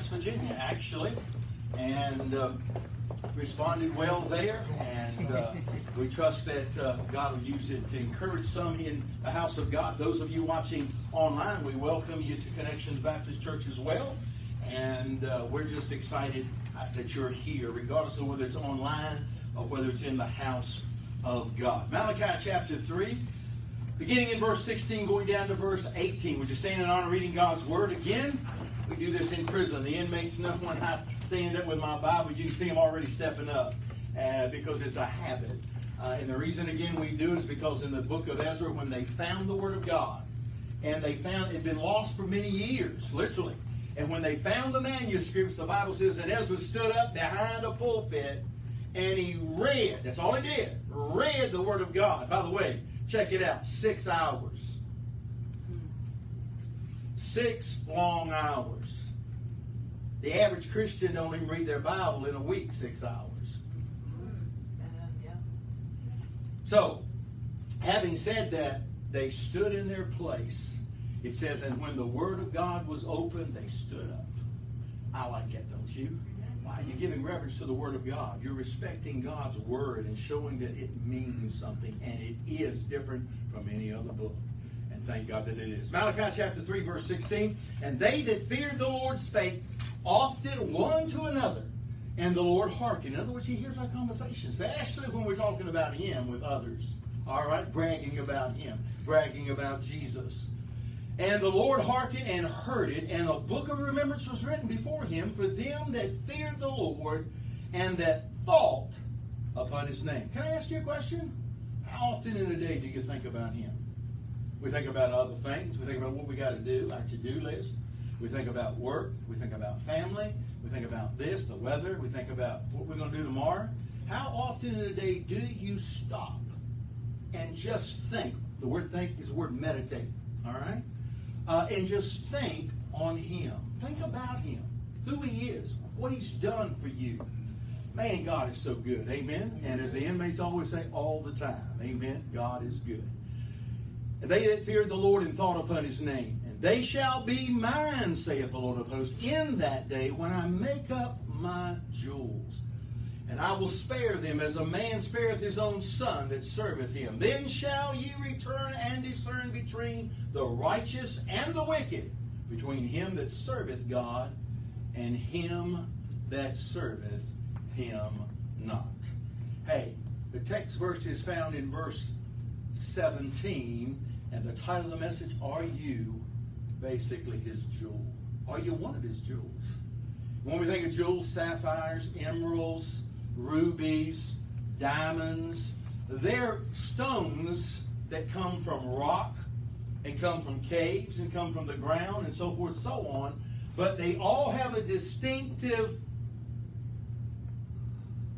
West Virginia, actually, and uh, responded well there. And uh, we trust that uh, God will use it to encourage some in the house of God. Those of you watching online, we welcome you to Connections Baptist Church as well. And uh, we're just excited uh, that you're here, regardless of whether it's online or whether it's in the house of God. Malachi chapter 3. Beginning in verse 16, going down to verse 18. Would you stand in honor reading God's Word again? We do this in prison. The inmates know when I stand up with my Bible, you can see them already stepping up uh, because it's a habit. Uh, and the reason, again, we do is because in the book of Ezra, when they found the Word of God, and they found it had been lost for many years, literally. And when they found the manuscripts, the Bible says that Ezra stood up behind a pulpit and he read, that's all he did, read the Word of God. By the way, Check it out. Six hours. Six long hours. The average Christian don't even read their Bible in a week, six hours. So, having said that, they stood in their place. It says, and when the Word of God was opened, they stood up. I like that, don't you? Why? You're giving reverence to the Word of God. You're respecting God's Word and showing that it means something, and it is different from any other book. And thank God that it is. Malachi chapter 3, verse 16. And they that feared the Lord spake often one to another, and the Lord hearkened. In other words, He hears our conversations, especially when we're talking about Him with others. All right? Bragging about Him, bragging about Jesus. And the Lord hearkened and heard it, and a book of remembrance was written before him for them that feared the Lord and that thought upon his name. Can I ask you a question? How often in a day do you think about him? We think about other things. We think about what we got to do, our to-do list. We think about work. We think about family. We think about this, the weather. We think about what we're going to do tomorrow. How often in a day do you stop and just think? The word think is the word meditate. All right? uh, and just think on Him. Think about Him, who He is, what He's done for you. Man, God is so good. Amen. And as the inmates always say all the time, Amen. God is good. And they that feared the Lord and thought upon His name, and they shall be mine, saith the Lord of hosts, in that day when I make up my jewels. And I will spare them as a man spareth his own son that serveth him. Then shall ye return and discern between the righteous and the wicked, between him that serveth God and him that serveth him not. Hey, the text verse is found in verse 17, and the title of the message, Are You basically his jewel? Are you one of his jewels? When we think of jewels, sapphires, emeralds, rubies, diamonds. They're stones that come from rock and come from caves and come from the ground and so forth and so on. But they all have a distinctive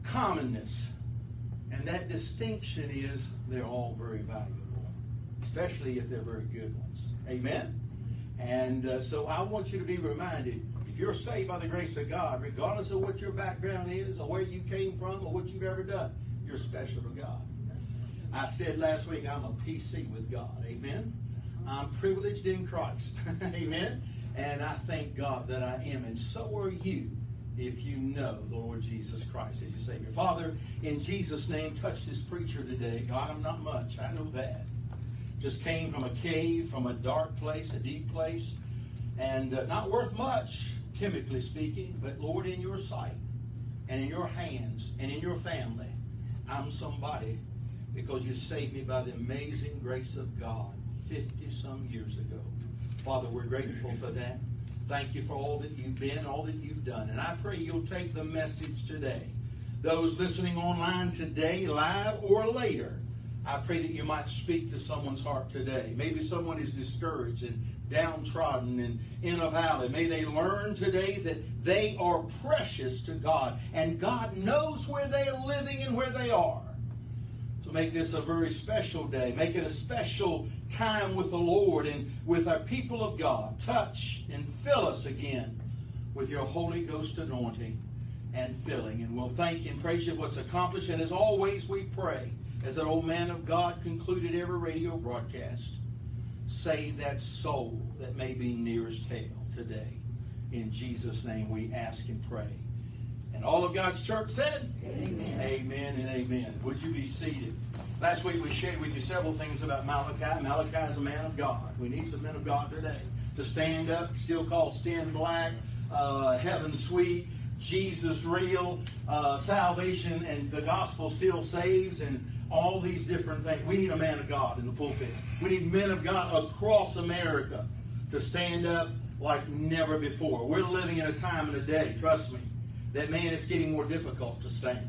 commonness. And that distinction is they're all very valuable, especially if they're very good ones. Amen? And uh, so I want you to be reminded if you're saved by the grace of God, regardless of what your background is or where you came from or what you've ever done, you're special to God. I said last week, I'm a PC with God. Amen. I'm privileged in Christ. Amen. And I thank God that I am. And so are you if you know the Lord Jesus Christ as your Savior. Father, in Jesus' name, touch this preacher today. God, I'm not much. I know that. Just came from a cave, from a dark place, a deep place, and uh, not worth much chemically speaking, but Lord, in your sight and in your hands and in your family, I'm somebody because you saved me by the amazing grace of God 50 some years ago. Father, we're grateful for that. Thank you for all that you've been, all that you've done. And I pray you'll take the message today. Those listening online today, live or later, I pray that you might speak to someone's heart today. Maybe someone is discouraged and downtrodden and in a valley. May they learn today that they are precious to God and God knows where they are living and where they are. So make this a very special day. Make it a special time with the Lord and with our people of God. Touch and fill us again with your Holy Ghost anointing and filling. And we'll thank you and praise you for what's accomplished. And as always, we pray, as that old man of God concluded every radio broadcast, save that soul that may be nearest hell today. In Jesus' name we ask and pray. And all of God's church said, Amen. Amen and amen. Would you be seated? Last week we shared with you several things about Malachi. Malachi is a man of God. We need some men of God today to stand up, still call sin black, uh, heaven sweet, Jesus real, uh, salvation and the gospel still saves, and all these different things. We need a man of God in the pulpit. We need men of God across America to stand up like never before. We're living in a time and a day, trust me, that man it's getting more difficult to stand.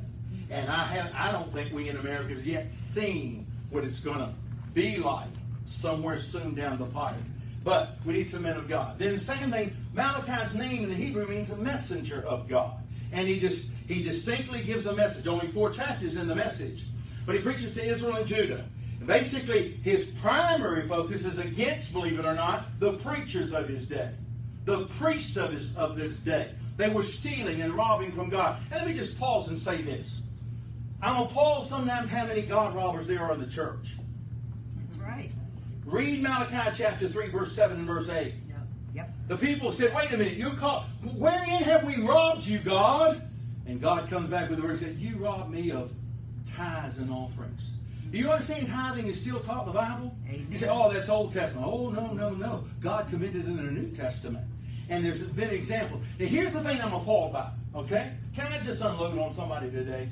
And I have I don't think we in America have yet seen what it's gonna be like somewhere soon down the pipe. But we need some men of God. Then the same thing, Malachi's name in the Hebrew means a messenger of God. And he just he distinctly gives a message. Only four chapters in the message. But he preaches to Israel and Judah. And basically, his primary focus is against, believe it or not, the preachers of his day. The priests of his of his day. They were stealing and robbing from God. And let me just pause and say this. I'm appalled sometimes how many God robbers there are in the church. That's right. Read Malachi chapter 3, verse 7 and verse 8. Yep. Yep. The people said, wait a minute, you call wherein have we robbed you, God? And God comes back with the word and said, You robbed me of tithes and offerings. Do you understand tithing is still taught in the Bible? Amen. You say, Oh, that's Old Testament. Oh, no, no, no. God committed it in the New Testament. And there's been examples. Now here's the thing I'm appalled by, okay? Can I just unload on somebody today?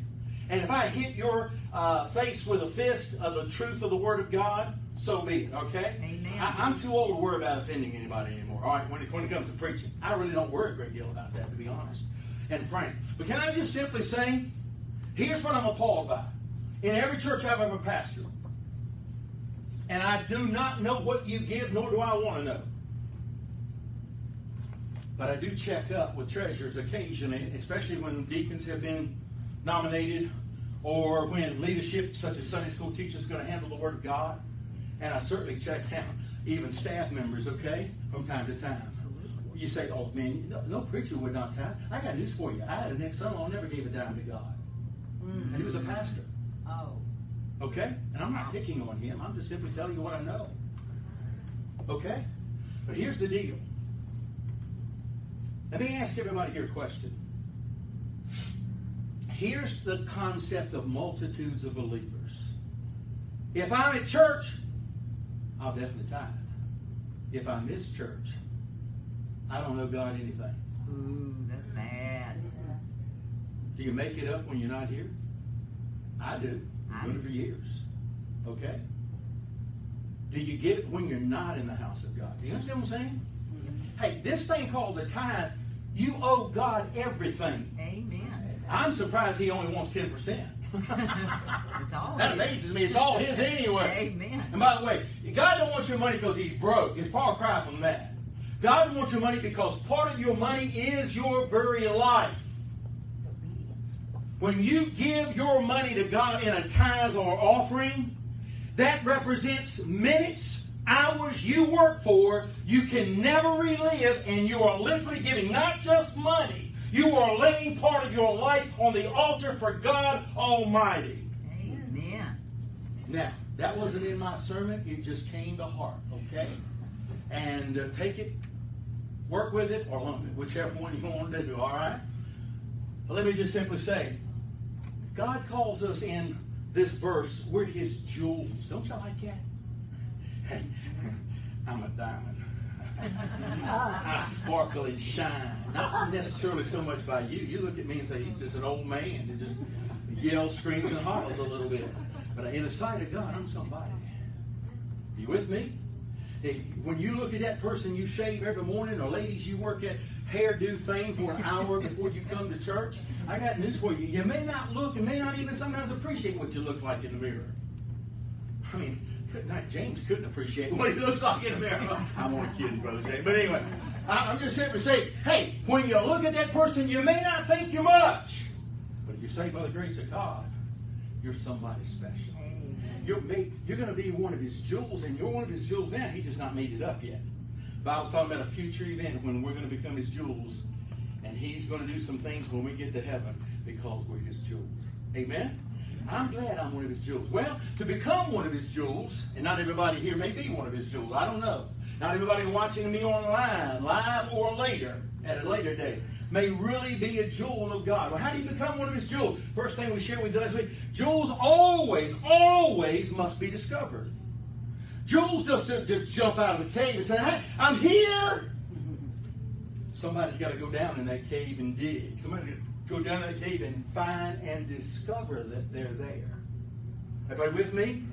And if I hit your uh, face with a fist of the truth of the Word of God, so be it, okay? Amen. I, am too old to worry about offending anybody anymore, all right, when it, when it comes to preaching. I really don't worry a great deal about that, to be honest and frank. But can I just simply say, here's what I'm appalled by. In every church I've ever pastored, and I do not know what you give, nor do I want to know. But I do check up with treasurers occasionally, especially when deacons have been nominated or when leadership, such as Sunday school teachers, is going to handle the Word of God. And I certainly check out even staff members, okay, from time to time. Absolutely. You say, oh man, no, no preacher would not tithe. I got news for you. I had an ex-son-in-law never gave a dime to God. Mm. And he was a mm. pastor. Oh. Okay? And I'm not picking on him. I'm just simply telling you what I know. Okay? But here's the deal. Let me ask everybody here a question. Here's the concept of multitudes of believers. If I'm at church, I'll definitely tithe. If I miss church, I don't know God anything. Ooh, that's bad. Do you make it up when you're not here? I do. I've done it for years. Okay? Do you get it when you're not in the house of God? Do you understand what I'm saying? Mm-hmm. Hey, this thing called the tithe, you owe God everything. Amen. I'm surprised he only wants 10%. It's all that amazes me. It's all his anyway. Amen. And by the way, God don't want your money because he's broke. It's far cry from that. God wants your money because part of your money is your very life. When you give your money to God in a tithe or offering, that represents minutes, hours you work for, you can never relive, and you are literally giving not just money, you are laying part of your life on the altar for God Almighty. Amen. Now, that wasn't in my sermon, it just came to heart, okay? And uh, take it, work with it, or lump it, whichever one you want to do, all right? But let me just simply say God calls us in this verse, we're his jewels. Don't you like that? I'm a diamond. I sparkle and shine. Not necessarily so much by you. You look at me and say, he's just an old man that just yells, screams, and hollers a little bit. But in the sight of God, I'm somebody. You with me? When you look at that person you shave every morning, or ladies you work at hairdo thing for an hour before you come to church, I got news for you. You may not look and may not even sometimes appreciate what you look like in the mirror. I mean, could not, James couldn't appreciate what he looks like in the mirror. I'm only kidding, Brother James. But anyway, I- I'm just simply saying, hey, when you look at that person, you may not think you're much. But if you're saved by the grace of God, you're somebody special. You're, you're going to be one of his jewels, and you're one of his jewels now. He's just not made it up yet. Bible's talking about a future event when we're going to become his jewels, and he's going to do some things when we get to heaven because we're his jewels. Amen? I'm glad I'm one of his jewels. Well, to become one of his jewels, and not everybody here may be one of his jewels, I don't know. not everybody watching me online, live or later, at a later date, may really be a jewel of God. Well, how do you become one of his jewels? First thing we shared with you last week, jewels always, always must be discovered. Jewels doesn't just jump out of a cave and say, hey, I'm here. Somebody's got to go down in that cave and dig. Somebody's got to go down in that cave and find and discover that they're there. Everybody with me?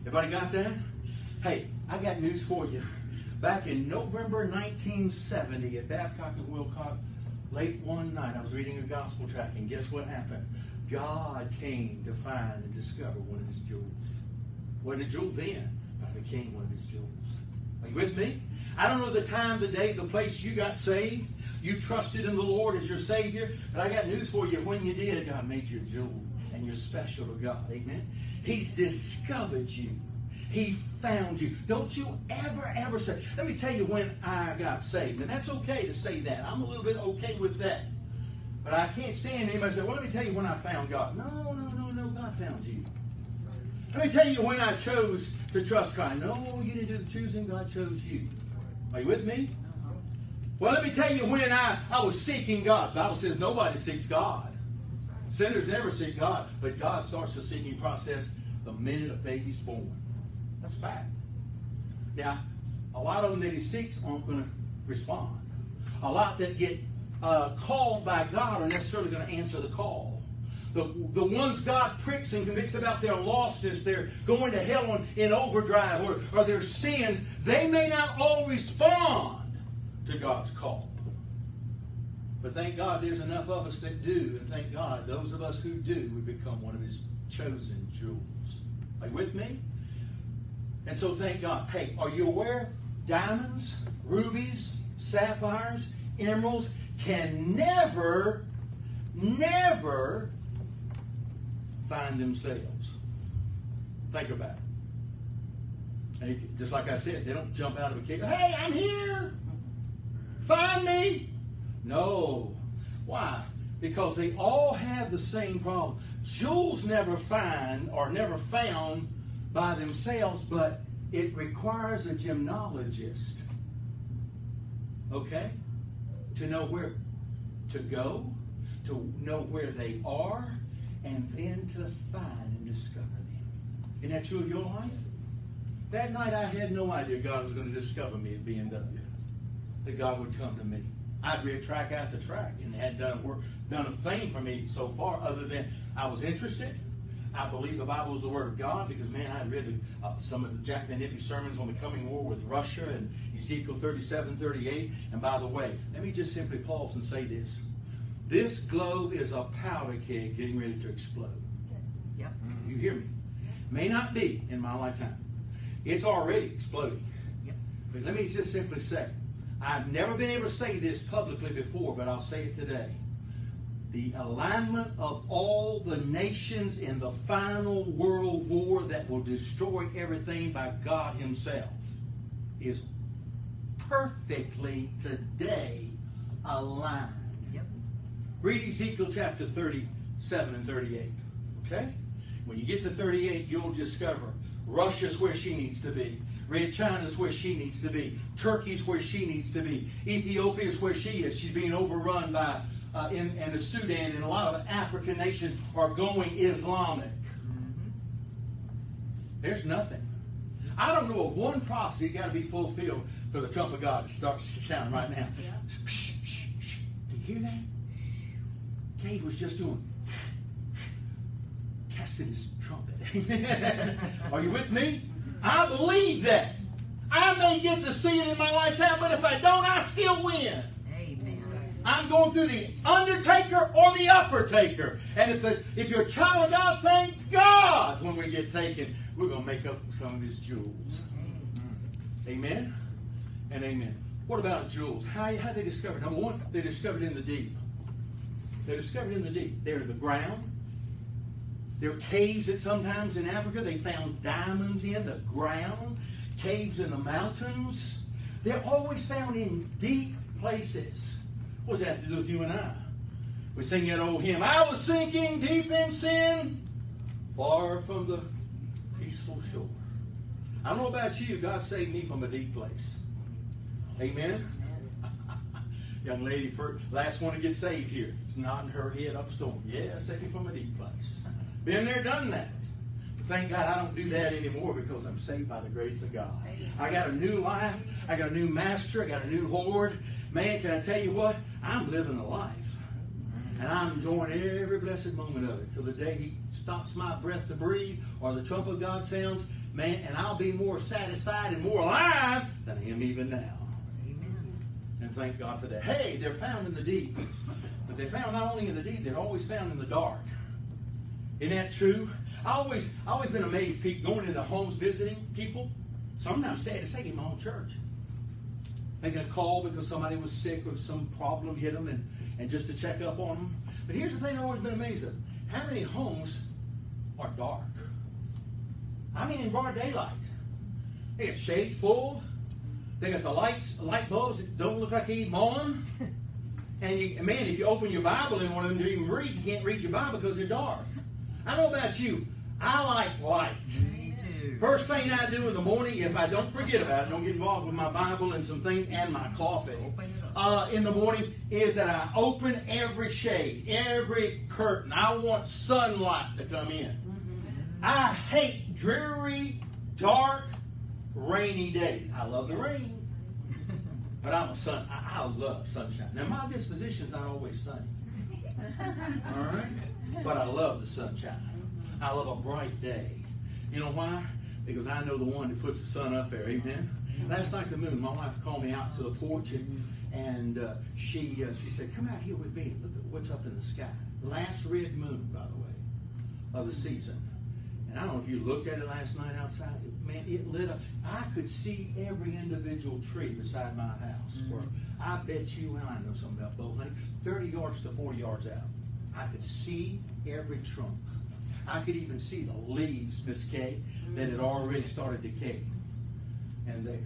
Everybody got that? Hey, I got news for you. Back in November 1970 at Babcock and Wilcox, late one night, I was reading a gospel tract, and guess what happened? God came to find and discover one of his jewels. Wasn't a jewel then, but became one of his jewels. Are you with me? I don't know the time, the day, the place you got saved. You trusted in the Lord as your Savior. But I got news for you. When you did, God made you a jewel. And you're special to God. Amen. He's discovered you. He found you. Don't you ever, ever say, let me tell you when I got saved. And that's okay to say that. I'm a little bit okay with that. But I can't stand anybody say, well, let me tell you when I found God. No, no, no, no. God found you. Let me tell you when I chose to trust Christ. No, you didn't do the choosing. God chose you. Are you with me? Well, let me tell you when I, I was seeking God. The Bible says nobody seeks God. Sinners never seek God, but God starts the seeking process the minute a baby's born. That's fact. Now, a lot of them that he seeks aren't going to respond. A lot that get uh, called by God are necessarily going to answer the call. The, the ones God pricks and convicts about their lostness, their going to hell on, in overdrive, or, or their sins, they may not all respond to God's call. But thank God there's enough of us that do, and thank God those of us who do, we become one of His chosen jewels. Are you with me? And so thank God. Hey, are you aware? Diamonds, rubies, sapphires, emeralds can never, never find themselves. Think about it. And just like I said, they don't jump out of a cave. Hey, I'm here. Find me. No. Why? Because they all have the same problem. Jewels never find or never found by themselves, but it requires a gemologist. Okay? To know where to go, to know where they are, and then to find and discover them. Isn't that true of your life? That night I had no idea God was going to discover me at B&W. That God would come to me. I'd read track after track and had done work, done a thing for me so far other than I was interested. I believe the Bible is the Word of God because, man, I read the, uh, some of the Jack Van Impe sermons on the coming war with Russia and Ezekiel 37, 38. And by the way, let me just simply pause and say this. This globe is a powder keg getting ready to explode. Yep. You hear me? May not be in my lifetime. It's already exploding. Yep. But let me just simply say, I've never been able to say this publicly before, but I'll say it today. The alignment of all the nations in the final world war that will destroy everything by God Himself is perfectly today aligned. Yep. Read Ezekiel chapter 37 and 38. Okay? When you get to 38, you'll discover Russia's where she needs to be. Red China's where she needs to be. Turkey's where she needs to be. Ethiopia's where she is. She's being overrun by, uh, in, and the Sudan and a lot of African nations are going Islamic. There's nothing. I don't know of one prophecy got to be fulfilled for the trump of God to start sounding right now. Yeah. Shh, shh, shh. Do you hear that? Kate was just doing testing his trumpet. Are you with me? I believe that. I may get to see it in my lifetime, but if I don't, I still win. I'm going through the undertaker or the upper taker. And if, the, if you're a child of God, thank God when we get taken, we're going to make up some of his jewels. Amen? And amen. What about jewels? How, how they discovered? Number one, they discovered in the deep. They're discovered in the deep. They're in the ground. There are caves that sometimes in Africa they found diamonds in the ground, caves in the mountains. They're always found in deep places. What does that to do with you and I? We sing that old hymn, I was sinking deep in sin, far from the peaceful shore. I don't know about you, God saved me from a deep place. Amen. Young lady, first, last one to get saved here. It's nodding her head up storm. Yeah, second from a deep place. Been there, done that. But thank God I don't do that anymore because I'm saved by the grace of God. I got a new life. I got a new master. I got a new Lord. Man, can I tell you what? I'm living a life. And I'm enjoying every blessed moment of it till the day He stops my breath to breathe or the trump of God sounds. Man, and I'll be more satisfied and more alive than I am even now. Amen. And thank God for that. Hey, they're found in the deep. But they're found not only in the deep, they're always found in the dark. Isn't that true? I always I always been amazed, Pete, going into the homes visiting people. Sometimes sad to say in my own church. Making a call because somebody was sick or some problem hit them and, and just to check up on them. But here's the thing I've always been amazed at. How many homes are dark? I mean in broad daylight. They got shades pulled. They got the lights, light bulbs that don't look like they even on. And you, man, if you open your Bible and one of them to even read, you can't read your Bible because they're dark. I don't know about you. I like light. First thing I do in the morning, if I don't forget about it, don't get involved with my Bible and some things and my coffee. Uh, in the morning is that I open every shade, every curtain. I want sunlight to come in. I hate dreary, dark, rainy days. I love the rain, but I'm a sun. I, I love sunshine. Now my disposition is not always sunny. All right, but I love the sunshine. I love a bright day. You know why? Because I know the one that puts the sun up there. Amen. Last night the moon. My wife called me out to the porch and, and uh, she uh, she said, "Come out here with me. Look at what's up in the sky. Last red moon, by the way, of the season." And I don't know if you looked at it last night outside. Man, it lit up. I could see every individual tree beside my house. Mhm. I bet you, and I know something about bow hunting, 30 yards to 40 yards out. I could see every trunk. I could even see the leaves, Miss Kay, that had already started decaying. And there,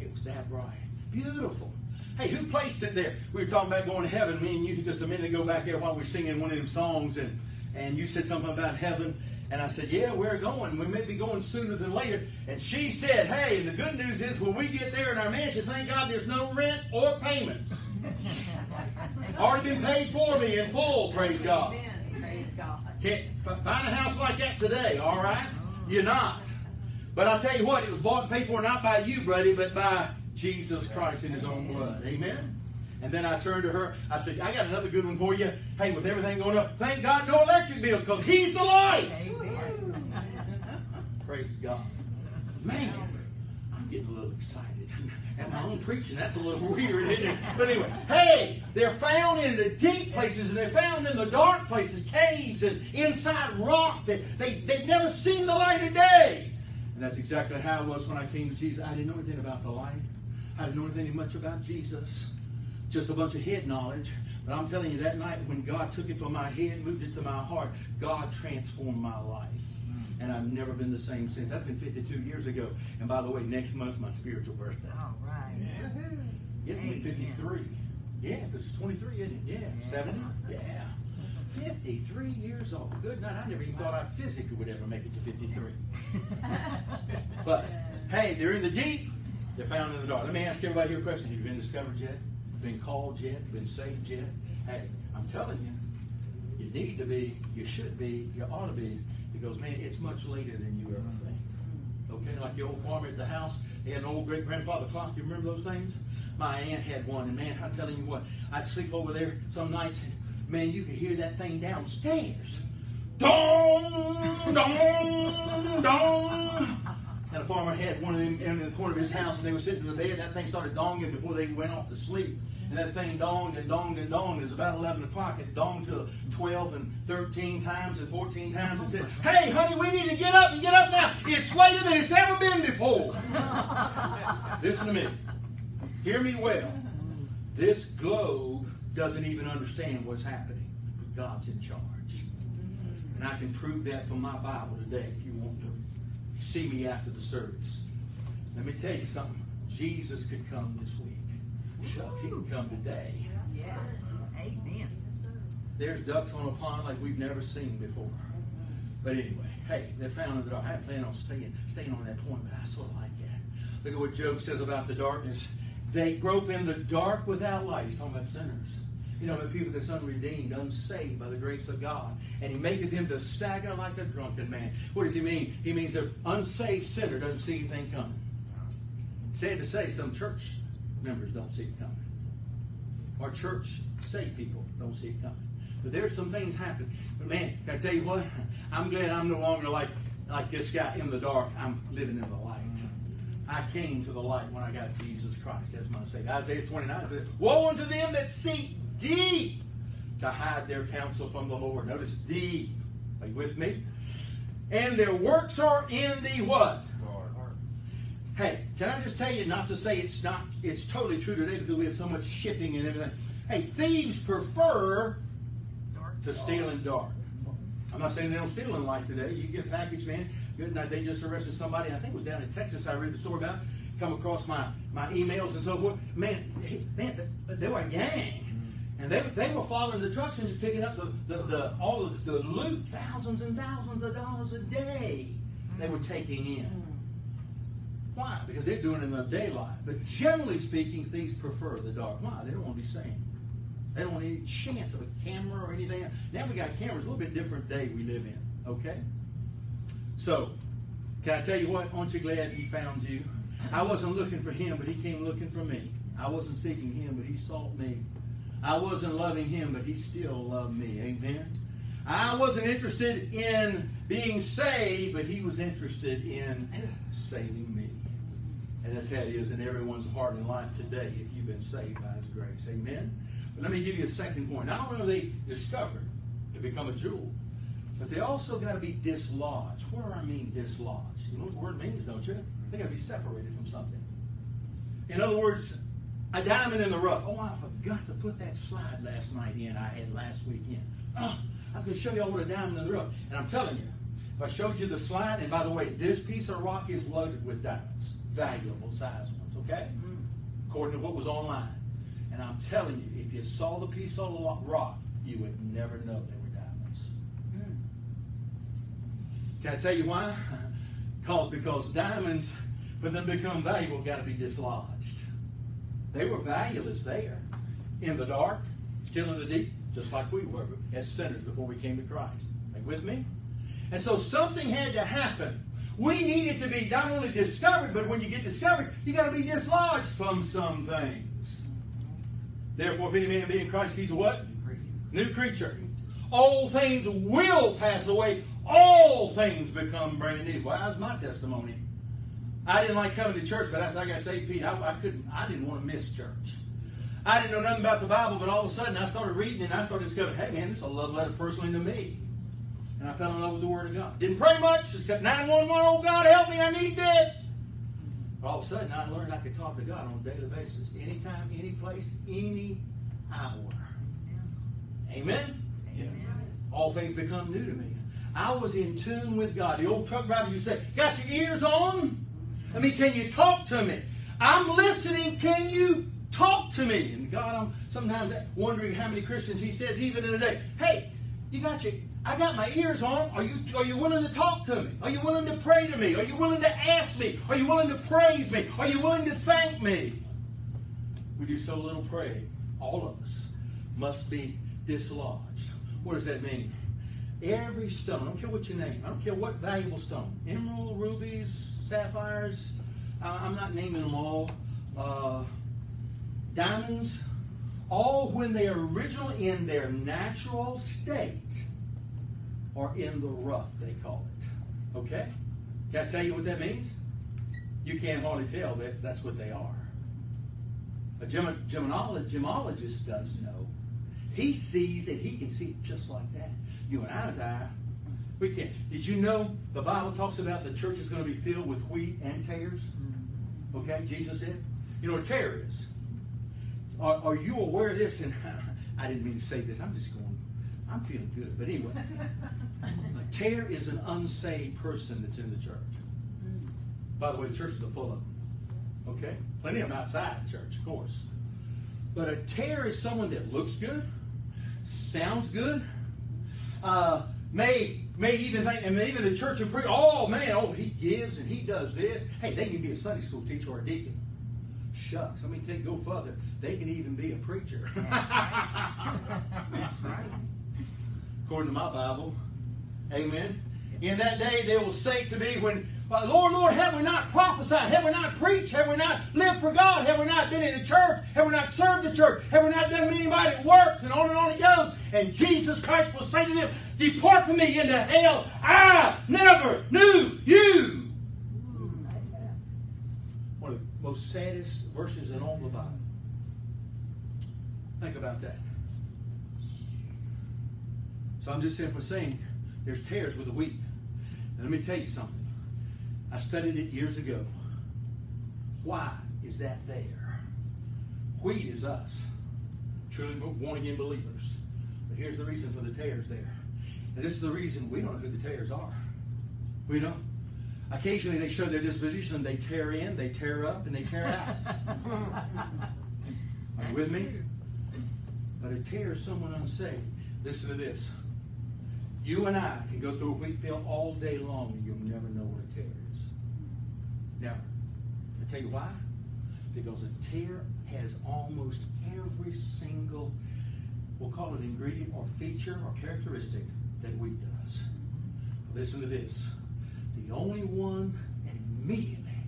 it was that bright. Beautiful. Hey, who placed it there? We were talking about going to heaven, me and you just a minute ago back there while we were singing one of them songs, and, and you said something about heaven. And I said, Yeah, we're going. We may be going sooner than later. And she said, Hey, and the good news is when we get there in our mansion, thank God there's no rent or payments. Already been paid for me in full, praise God. Amen. Praise God. Can't find a house like that today, all right? You're not. But I'll tell you what, it was bought and paid for not by you, buddy, but by Jesus Christ in his own blood. Amen? And then I turned to her. I said, I got another good one for you. Hey, with everything going up, thank God no electric bills because he's the light. Amen. Praise God. Man, I'm getting a little excited. At my own preaching, that's a little weird, isn't it? But anyway, hey, they're found in the deep places and they're found in the dark places, caves and inside rock that they, they've never seen the light of day. And that's exactly how it was when I came to Jesus. I didn't know anything about the light. I didn't know anything much about Jesus. Just a bunch of head knowledge. But I'm telling you, that night when God took it from my head, moved it to my heart, God transformed my life. And I've never been the same since. That's been 52 years ago. And by the way, next month's my spiritual birthday. All right. Yeah, it's only 53. Yeah, because it's 23, isn't it? Yeah, Yeah. 70? Yeah. 53 years old. Good night. I never even thought I physically would ever make it to 53. But hey, they're in the deep. They're found in the dark. Let me ask everybody here a question. Have you been discovered yet? Been called yet? Been saved yet? Hey, I'm telling you, you need to be, you should be, you ought to be, because man, it's much later than you ever think. Okay, like the old farmer at the house, they had an old great grandfather clock. You remember those things? My aunt had one, and man, I'm telling you what, I'd sleep over there some nights, and man, you could hear that thing downstairs. Dong, dong, dong. And the farmer had one of them in the corner of his house, and they were sitting in the bed. And that thing started donging before they went off to sleep. And that thing donged and donged and donged. It was about 11 o'clock. It donged to 12 and 13 times and 14 times. and said, Hey, honey, we need to get up and get up now. It's later than it's ever been before. Listen to me. Hear me well. This globe doesn't even understand what's happening. But God's in charge. And I can prove that from my Bible today if you want to see me after the service. Let me tell you something. Jesus could come this week. Shucks, he can come today. Yeah. Amen. There's ducks on a pond like we've never seen before. But anyway, hey, they're found dark. I had planned on staying, staying on that point, but I sort of like that. Look at what Job says about the darkness. They grope in the dark without light. He's talking about sinners. You know, the people that's unredeemed, unsaved by the grace of God. And he maketh them to stagger like a drunken man. What does he mean? He means an unsaved sinner doesn't see anything coming. Sad to say, some church members don't see it coming. Our church saved people don't see it coming. But there's some things happen. But man, can I tell you what? I'm glad I'm no longer like like this guy in the dark. I'm living in the light. I came to the light when I got Jesus Christ as my Savior. Isaiah 29 says, Woe unto them that seek deep to hide their counsel from the Lord. Notice deep. Are you with me? And their works are in the what? Hey, can I just tell you not to say it's not it's totally true today because we have so much shipping and everything. Hey, thieves prefer Dark. to steal in dark. I'm not saying they don't steal in light today. You get a package, man. Good night. They just arrested somebody. I think it was down in Texas. I read the story about. Come across my my emails and so forth. Man, he- man, they were a gang, mm-hmm. and they they were following the trucks and just picking up the the, the all of the loot, thousands and thousands of dollars a day. They were taking in. Mm-hmm. Why? Because they're doing it in the daylight. But generally speaking, thieves prefer the dark. Why? They don't want to be seen. They don't want any chance of a camera or anything. Now we got cameras. A little bit different day we live in. Okay. So, can I tell you what? Aren't you glad he found you? I wasn't looking for him, but he came looking for me. I wasn't seeking him, but he sought me. I wasn't loving him, but he still loved me. Amen. I wasn't interested in being saved, but he was interested in saving me. And that's how it is in everyone's heart and life today if you've been saved by his grace. Amen. But let me give you a second point. Not only are they discovered to become a jewel, but they also got to be dislodged. What do I mean dislodged? You know what the word means, don't you? They got to be separated from something. In other words, a diamond in the rough. Oh, I forgot to put that slide last night in I had last weekend. Oh, I was going to show y'all what a diamond in the rough. And I'm telling you, if I showed you the slide, and by the way, this piece of rock is loaded with diamonds, valuable size ones, okay? Mm. According to what was online. And I'm telling you, if you saw the piece of lo- rock, you would never know they were diamonds. Mm. Can I tell you why? Cause because diamonds, for them to become valuable, got to be dislodged. They were valueless there, in the dark, still in the deep, just like we were as sinners before we came to Christ. Are you with me? And so something had to happen. We need it to be not only discovered, but when you get discovered, you got to be dislodged from some things. Therefore, if any man be in Christ, he's a what? New creature. Old things will pass away. All things become brand new. Well, that's my testimony. I didn't like coming to church, but after I got saved, Pete, I, I couldn't. I didn't want to miss church. I didn't know nothing about the Bible, but all of a sudden I started reading and I started discovering, hey man, this is a love letter personally to me. And I fell in love with the Word of God. Didn't pray much except 911, oh God, help me, I need this. But all of a sudden I learned I could talk to God on a daily basis, anytime, any place, any hour. Amen? All things become new to me. I was in tune with God. The old truck driver used to say, Got your ears on? I mean, can you talk to me? I'm listening. Can you talk to me? And God, I'm sometimes wondering how many Christians He says, even in a day, Hey, you got your I got my ears on. Are you are you willing to talk to me? Are you willing to pray to me? Are you willing to ask me? Are you willing to praise me? Are you willing to thank me? We do so little praying. All of us must be dislodged. What does that mean? Every stone, I don't care what your name, I don't care what valuable stone, emerald, rubies, sapphires, I'm not naming them all, uh, diamonds, all when they are original in their natural state are in the rough, they call it. Okay? Can I tell you what that means? You can't hardly tell that that's what they are. A gem- gemologist, gemologist does know. He sees it. He can see it just like that. You and I's eye, we can't. Did you know the Bible talks about the church is going to be filled with wheat and tares? Okay, Jesus said. You know what tare is? Are, are you aware of this? And I didn't mean to say this. I'm just going. I'm feeling good. But anyway, a tare is an unsaved person that's in the church. By the way, the churches are full of them. Okay? Plenty of them outside the church, of course. But a tare is someone that looks good, sounds good, uh, may may even think, and even the church and preach, oh man, oh he gives and he does this. Hey, they can be a Sunday school teacher or a deacon. Shucks, let me take go further. They can even be a preacher. That's right. That's right. According to my Bible. Amen. In that day they will say to me, when Lord, Lord, have we not prophesied? Have we not preached? Have we not lived for God? Have we not been in the church? Have we not served the church? Have we not done many mighty works? And on and on it goes. And Jesus Christ will say to them, Depart from me into hell. I never knew you. One of the most saddest verses in all the Bible. Think about that. So I'm just simply saying there's tares with the wheat. And let me tell you something. I studied it years ago. Why is that there? Wheat is us, truly born again believers. But here's the reason for the tares there. And this is the reason we don't know who the tares are. We don't. Occasionally they show their disposition and they tear in, they tear up, and they tear out. Are you with me? But a tare is someone unsaved. Listen to this. You and I can go through a wheat field all day long and you'll never know what a tare is. Never. I tell you why? Because a tare has almost every single, we'll call it ingredient or feature or characteristic that wheat does. Listen to this. The only one that immediately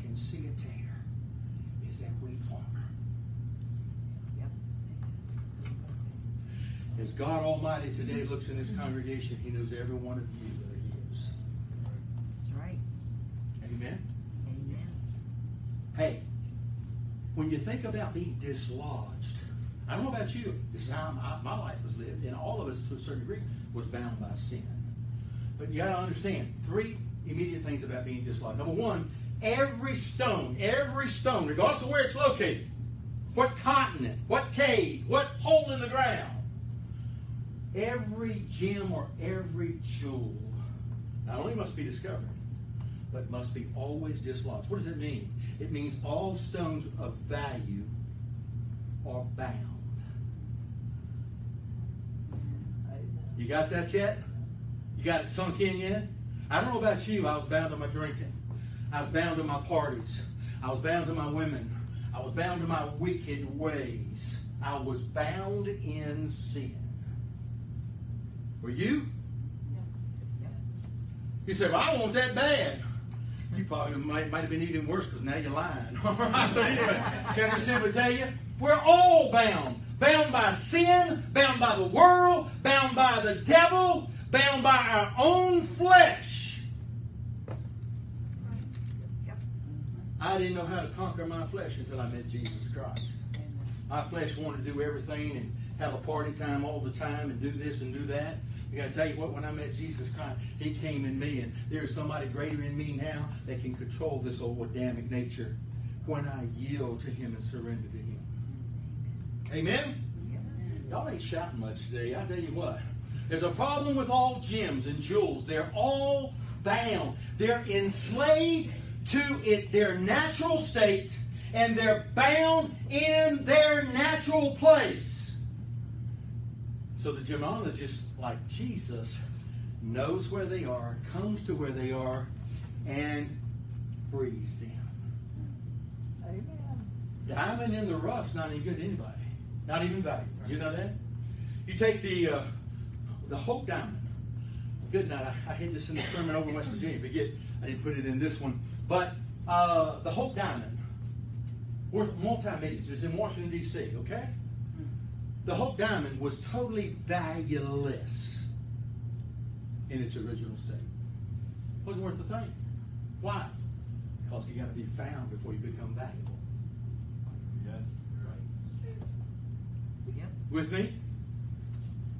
can see a tare is that wheat farmer. Yep. As God Almighty today looks in this congregation, He knows every one of you that He is. That's right. Amen. Amen. Hey, when you think about being dislodged, I don't know about you. This is how my, my life was lived, and all of us, to a certain degree, was bound by sin. But you got to understand three immediate things about being dislodged. Number one, every stone, every stone, regardless of where it's located, what continent, what cave, what hole in the ground, every gem or every jewel not only must be discovered, but must be always dislodged. What does it mean? It means all stones of value are bound. You got that yet? You got it sunk in yet? I don't know about you. I was bound to my drinking. I was bound to my parties. I was bound to my women. I was bound to my wicked ways. I was bound in sin. Were you? You say, well, I want that bad. You probably might, might have been even worse because now you're lying. But anyway, can I simply tell you? We're all bound. Bound by sin, bound by the world, bound by the devil, bound by our own flesh. I didn't know how to conquer my flesh until I met Jesus Christ. My flesh wanted to do everything and have a party time all the time and do this and do that. I got to tell you what, when I met Jesus Christ, He came in me, and there's somebody greater in me now that can control this old Adamic nature when I yield to Him and surrender to Him. Amen? Y'all ain't shouting much today. I tell you what. There's a problem with all gems and jewels. They're all bound. They're enslaved to it, their natural state, and they're bound in their natural place. So the gemologist, like Jesus, knows where they are, comes to where they are, and frees them. Amen. Diamond in the rough's not any good to anybody. Not even valuable. You know that? You take the uh, the Hope Diamond. Good night. I, I hid this in the sermon over in West Virginia. Forget I didn't put it in this one. But uh, the Hope Diamond, worth multi-millions, is in Washington D.C. Okay. The Hope Diamond was totally valueless in its original state. It Wasn't worth a thing. Why? Because you got to be found before you become valuable. Yes. Yep. With me?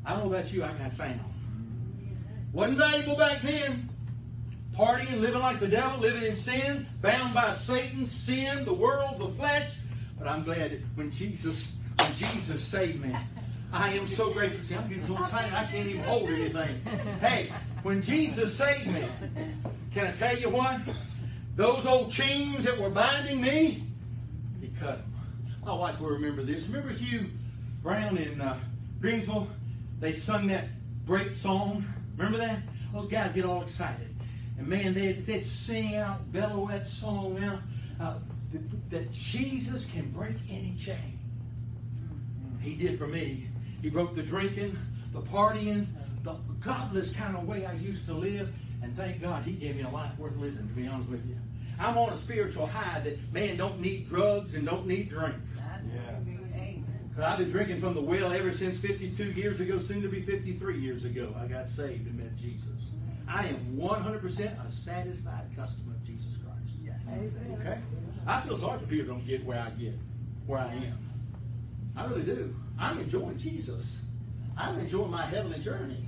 I don't know about you, I got found. Mm-hmm. Wasn't valuable back then. Partying, living like the devil, living in sin, bound by Satan, sin, the world, the flesh. But I'm glad that when Jesus, when Jesus saved me, I am so grateful. See, I'm getting so excited I can't even hold anything. Hey, when Jesus saved me, can I tell you what? Those old chains that were binding me, He cut them. My wife will remember this. Remember Hugh Brown in uh, Greensville? They sung that break song. Remember that? Those guys get all excited. And man, they'd, they'd sing out, bellow that song out. Uh, that, that Jesus can break any chain. He did for me. He broke the drinking, the partying, the godless kind of way I used to live. And thank God he gave me a life worth living, to be honest with you. I'm on a spiritual high that man don't need drugs and don't need drink. That's Yeah. Because I've been drinking from the well ever since 52 years ago, soon to be 53 years ago. I got saved and met Jesus. I am 100% a satisfied customer of Jesus Christ. Yes. Okay? I feel sorry for people who don't get where I get, where I am. I really do. I'm enjoying Jesus. I'm enjoying my heavenly journey.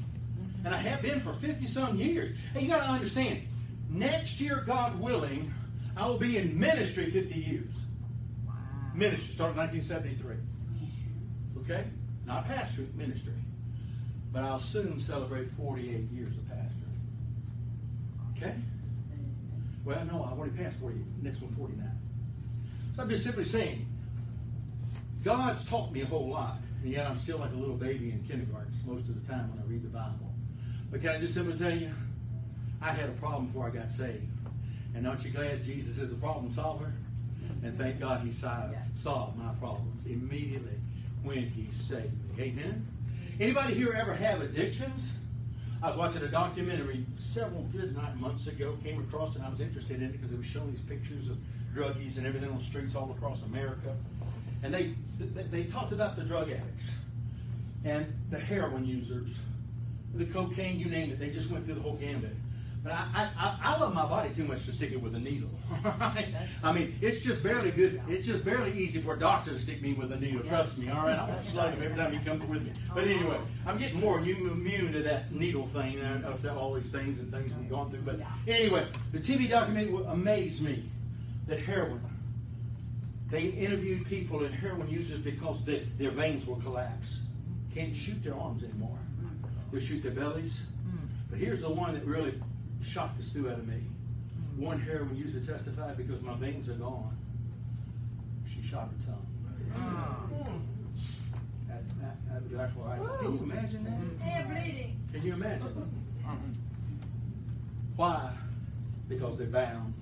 And I have been for 50 some years. Hey, you got to understand, next year, God willing, I will be in ministry 50 years. Wow. Ministry, started 1973. Okay? Not pastor, ministry. But I'll soon celebrate 48 years of pastor. Okay? Well, no, I've already passed 40. Next one, 49. So I'm just simply saying, God's taught me a whole lot, and yet I'm still like a little baby in kindergarten most of the time when I read the Bible. But can I just simply tell you, I had a problem before I got saved. And aren't you glad Jesus is the problem solver? And thank God he solved, solved my problems immediately when he saved me. Amen? Anybody here ever have addictions? I was watching a documentary several good night months ago, came across and I was interested in it because it was showing these pictures of druggies and everything on the streets all across America. And they, they, talked about the drug addicts and the heroin users, the cocaine, you name it. They just went through the whole gambit. But I, I, I love my body too much to stick it with a needle. Right? I mean, it's just barely good. It's just barely easy for a doctor to stick me with a needle. Trust me. All right, I won't slug him every time he comes with me. But anyway, I'm getting more immune to that needle thing, uh, of all these things and things we've gone through. But anyway, the TV documentary amazed me that heroin. They interviewed people and heroin users because they, their veins will collapse. Can't shoot their arms anymore. They shoot their bellies. Hmm. But here's the one that really shocked the stew out of me. Hmm. One heroin user testified because my veins are gone. She shot her tongue. Ah. That, that, that, that's why. Can you imagine that? Mm-hmm. They're bleeding. Can you imagine? Mm-hmm. Mm-hmm. Why? Because they're bound.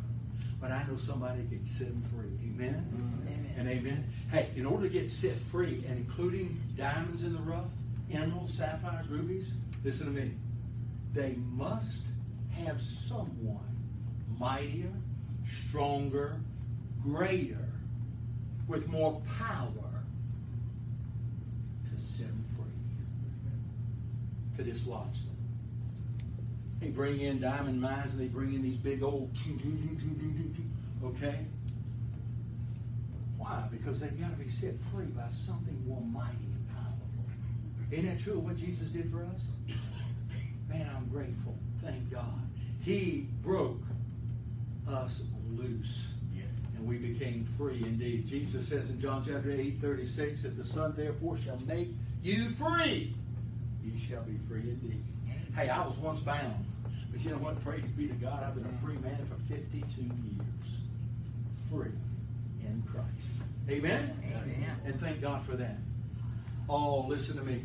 But I know somebody can set them free. Amen? Mm-hmm. Amen. And amen. Hey, in order to get set free, and including diamonds in the rough, emeralds, sapphires, rubies, listen to me. They must have someone mightier, stronger, greater, with more power to set them free, to dislodge them. They bring in diamond mines and they bring in these big old, okay? Why? Because they've got to be set free by something more mighty and powerful. Isn't that true of what Jesus did for us? Man, I'm grateful. Thank God. He broke us loose. And we became free indeed. Jesus says in John chapter 8, 36, if the Son therefore shall make you free, ye shall be free indeed. Hey, I was once bound. But you know what? Praise be to God. I've been a free man for 52 years. Free in Christ. Amen? Amen. And thank God for that. Oh, listen to me.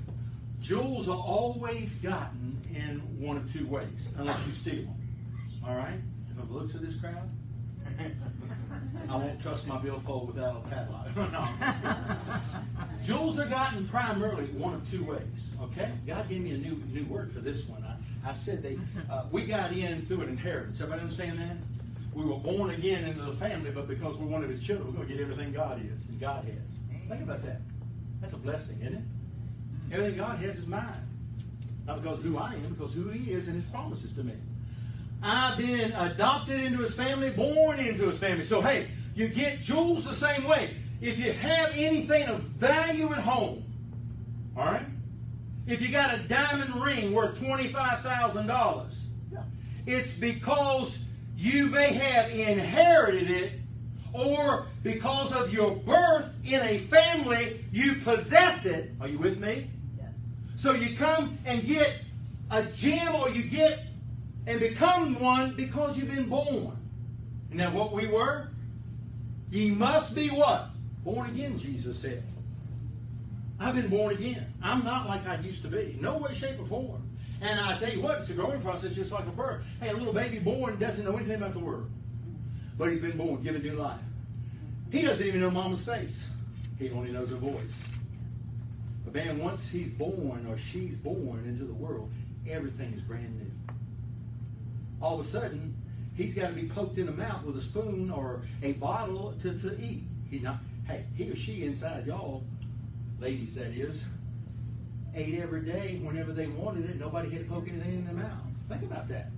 Jewels are always gotten in one of two ways, unless you steal them. All right? If I look to this crowd, I won't trust my billfold without a padlock. no. Jewels are gotten primarily one of two ways. Okay? God gave me a new new word for this one. I, I said they uh, we got in through an inheritance. Everybody understand that? We were born again into the family, but because we're one of his children, we're going to get everything God is and God has. Think about that. That's a blessing, isn't it? Everything God has is mine. Not because of who I am, because who He is and His promises to me. I've been adopted into His family, born into His family. So, hey, you get jewels the same way. If you have anything of value at home, all right? If you got a diamond ring worth $25,000, it's because you may have inherited it or because of your birth in a family, you possess it. Are you with me? Yes. So you come and get a gem or you get and become one because you've been born. And now what we were? Ye must be what? Born again, Jesus said. I've been born again. I'm not like I used to be. No way, shape, or form. And I tell you what, it's a growing process just like a birth. Hey, a little baby born doesn't know anything about the world. But he's been born, given new life. He doesn't even know mama's face. He only knows her voice. But man, once he's born or she's born into the world, everything is brand new. All of a sudden, he's got to be poked in the mouth with a spoon or a bottle to, to eat. He not hey, he or she inside y'all, ladies that is, ate every day whenever they wanted it. Nobody had to poke anything in their mouth. Think about that.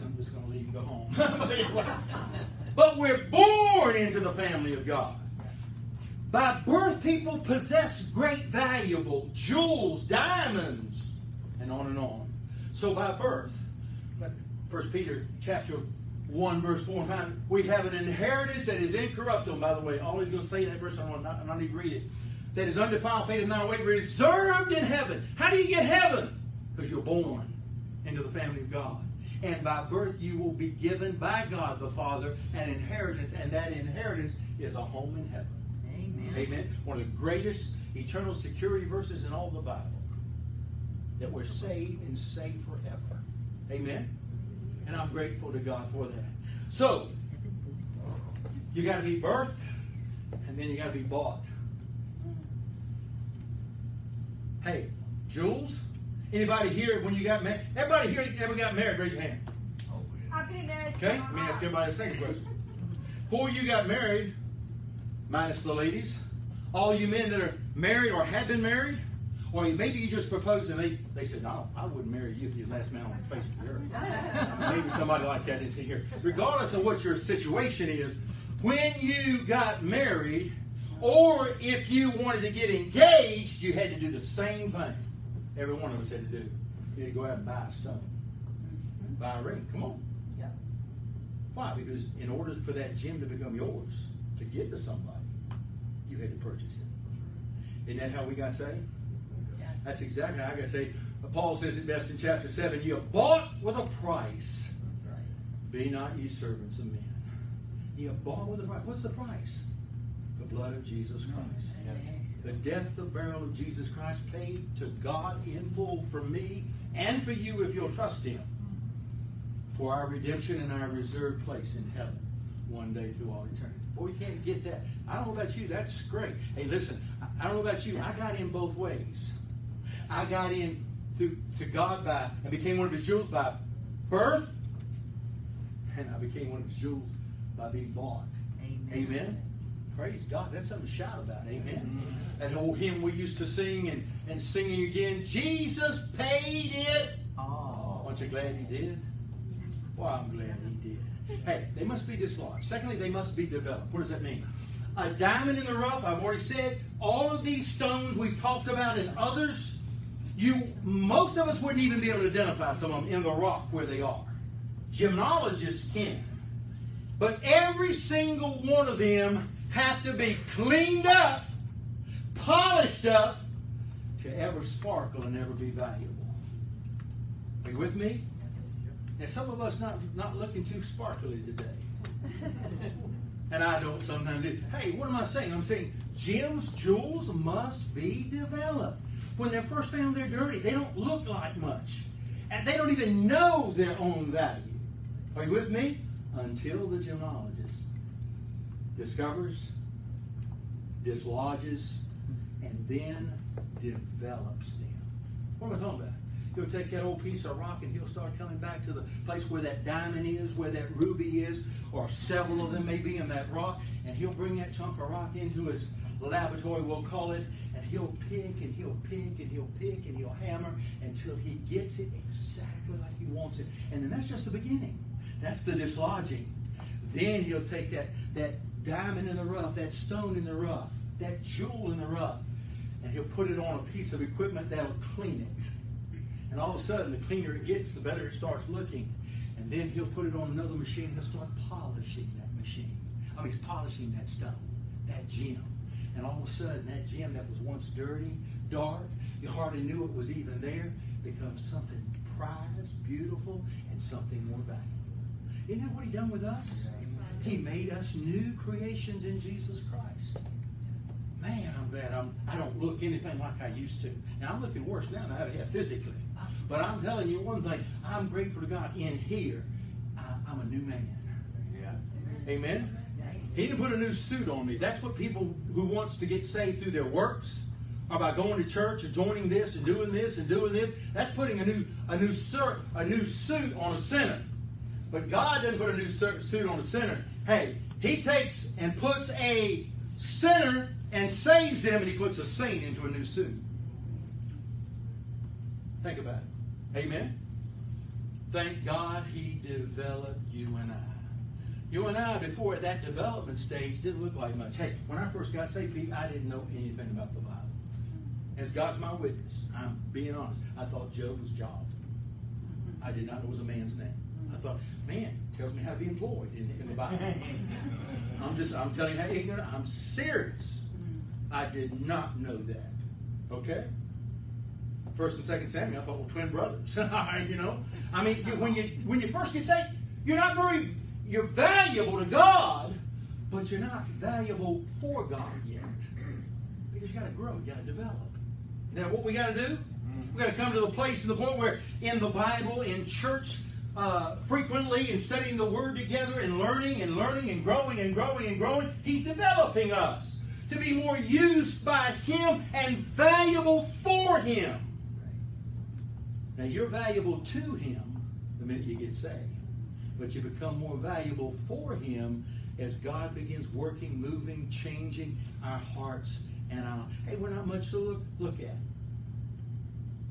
I'm just going to leave and go home. but, but we're born into the family of God. By birth, people possess great valuable jewels, diamonds, and on and on. So by birth, First Peter chapter 1, verse 4 and 5, we have an inheritance that is incorruptible. Oh, by the way, always going to say in that verse, I don't, I don't need to read it. That is undefiled, faith is not weight, reserved in heaven. How do you get heaven? Because you're born into the family of God. And by birth, you will be given by God the Father an inheritance, and that inheritance is a home in heaven. Amen. Amen. One of the greatest eternal security verses in all the Bible. That we're saved and saved forever. Amen. And I'm grateful to God for that. So, you got to be birthed, and then you got to be bought. Hey, Jules, anybody here when you got married? Everybody here ever got married? Raise your hand. I've been married. Okay, let me ask everybody the second question. Before you got married, minus the ladies, all you men that are married or have been married, or maybe you just proposed and they, they said, No, I wouldn't marry you if you're the last man on the face of the earth. maybe somebody like that didn't see here. Regardless of what your situation is, when you got married, or if you wanted to get engaged, you had to do the same thing. Every one of us had to do. You had to go out and buy a stone. Buy a ring. Come on. Yeah. Why? Because in order for that gem to become yours, to give to somebody, you had to purchase it. Isn't that how we got saved? That's exactly how I got saved. Paul says it best in chapter 7 You are bought with a price. Right. Be not ye servants of men. You are bought with a price. What's the price? The blood of Jesus Christ. The death, the burial of Jesus Christ paid to God in full for me and for you if you'll trust Him for our redemption and our reserved place in heaven one day through all eternity. Boy, we can't get that. I don't know about you. That's great. Hey, listen, I don't know about you. I got in both ways. I got in through to God by and became one of His jewels by birth, and I became one of His jewels by being bought. Amen. Amen. Praise God. That's something to shout about. Amen. Mm-hmm. That old hymn we used to sing and, and singing again. Jesus paid it. Oh. Aren't you glad He did? Well, I'm glad He did. Hey, they must be dislodged. Secondly, they must be developed. What does that mean? A diamond in the rough, I've already said, all of these stones we've talked about and others, you most of us wouldn't even be able to identify some of them in the rock where they are. Gemologists can. But every single one of them have to be cleaned up, polished up, to ever sparkle and ever be valuable. Are you with me? Now, some of us not not looking too sparkly today. And I don't sometimes do. Hey, what am I saying? I'm saying gems, jewels must be developed. When they're first found, they're dirty. They don't look like much. And they don't even know their own value. Are you with me? Until the gemologist discovers, dislodges, and then develops them. What am I talking about? He'll take that old piece of rock and he'll start coming back to the place where that diamond is, where that ruby is, or several of them may be in that rock, and he'll bring that chunk of rock into his laboratory, we'll call it, and he'll pick and he'll pick and he'll pick and he'll hammer until he gets it exactly like he wants it. And then that's just the beginning. That's the dislodging. Then he'll take that, that diamond in the rough, that stone in the rough, that jewel in the rough, and he'll put it on a piece of equipment that'll clean it. And all of a sudden, the cleaner it gets, the better it starts looking. And then he'll put it on another machine. He'll start polishing that machine. I mean, he's polishing that stone, that gem. And all of a sudden, that gym that was once dirty, dark, you hardly knew it was even there, becomes something prized, beautiful, and something more valuable. Isn't that what he done with us? He made us new creations in Jesus Christ. Man, I'm glad I'm, I don't look anything like I used to. Now, I'm looking worse now than I ever have physically. But I'm telling you one thing. I'm grateful to God. In here, I, I'm a new man. Yeah. Amen. He didn't put a new suit on me. That's what people who wants to get saved through their works, or by going to church and joining this and doing this and doing this. That's putting a new a new sur- a new suit on a sinner. But God doesn't put a new suit on a sinner. Hey, He takes and puts a sinner and saves him, and He puts a saint into a new suit. Think about it. Amen. Thank God He developed you and I. You and I, before at that development stage, didn't look like much. Hey, when I first got saved, Pete, I didn't know anything about the Bible. As God's my witness, I'm being honest. I thought Job was Job. I did not know it was a man's name. I thought, man, tells me how to be employed in, in the Bible. I'm just, I'm telling you how ignorant. I'm serious. Mm-hmm. I did not know that. Okay. First and Second Samuel, I thought, well, twin brothers. you know, I mean, when you when you first get saved, you're not very you're valuable to God, but you're not valuable for God yet because you got to grow, you got to develop. Now, what we got to do? We got to come to the place and the point where in the Bible, in church, uh, frequently, and studying the Word together, and learning and learning and growing and growing and growing, He's developing us to be more used by Him and valuable for Him. Now, you're valuable to Him the minute you get saved, but you become more valuable for Him as God begins working, moving, changing our hearts and our. Hey, we're not much to look look at.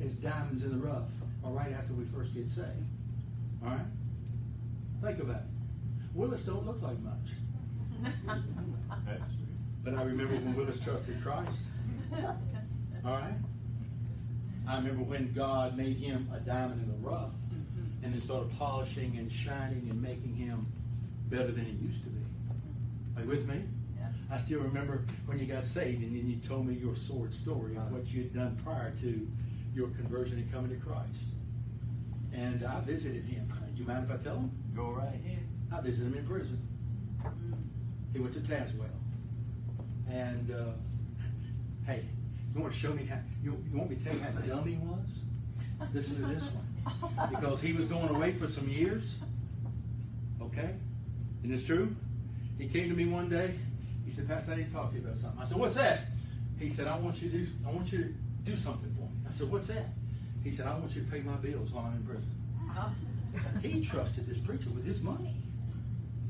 As diamonds in the rough, or right after we first get saved. All right, think about it. Willis don't look like much, but I remember when Willis trusted Christ. All right. I remember when God made him a diamond in the rough and then started polishing and shining and making him better than he used to be. Are you with me? Yes. I still remember when you got saved and then you told me your sword story of what you had done prior to your conversion and coming to Christ. And I visited him. You mind if I tell him? Go right ahead. I visited him in prison. He went to Tazewell. And uh, hey, you want to show me how? You, you want me to tell you how dumb he was? Listen to this one. Because he was going away for some years. Okay, and it's true. He came to me one day. He said, "Pastor, I need to talk to you about something." I said, "What's that?" He said, "I want you to do. I want you to do something for me." I said, "What's that?" He said, "I want you to pay my bills while I'm in prison." He trusted this preacher with his money.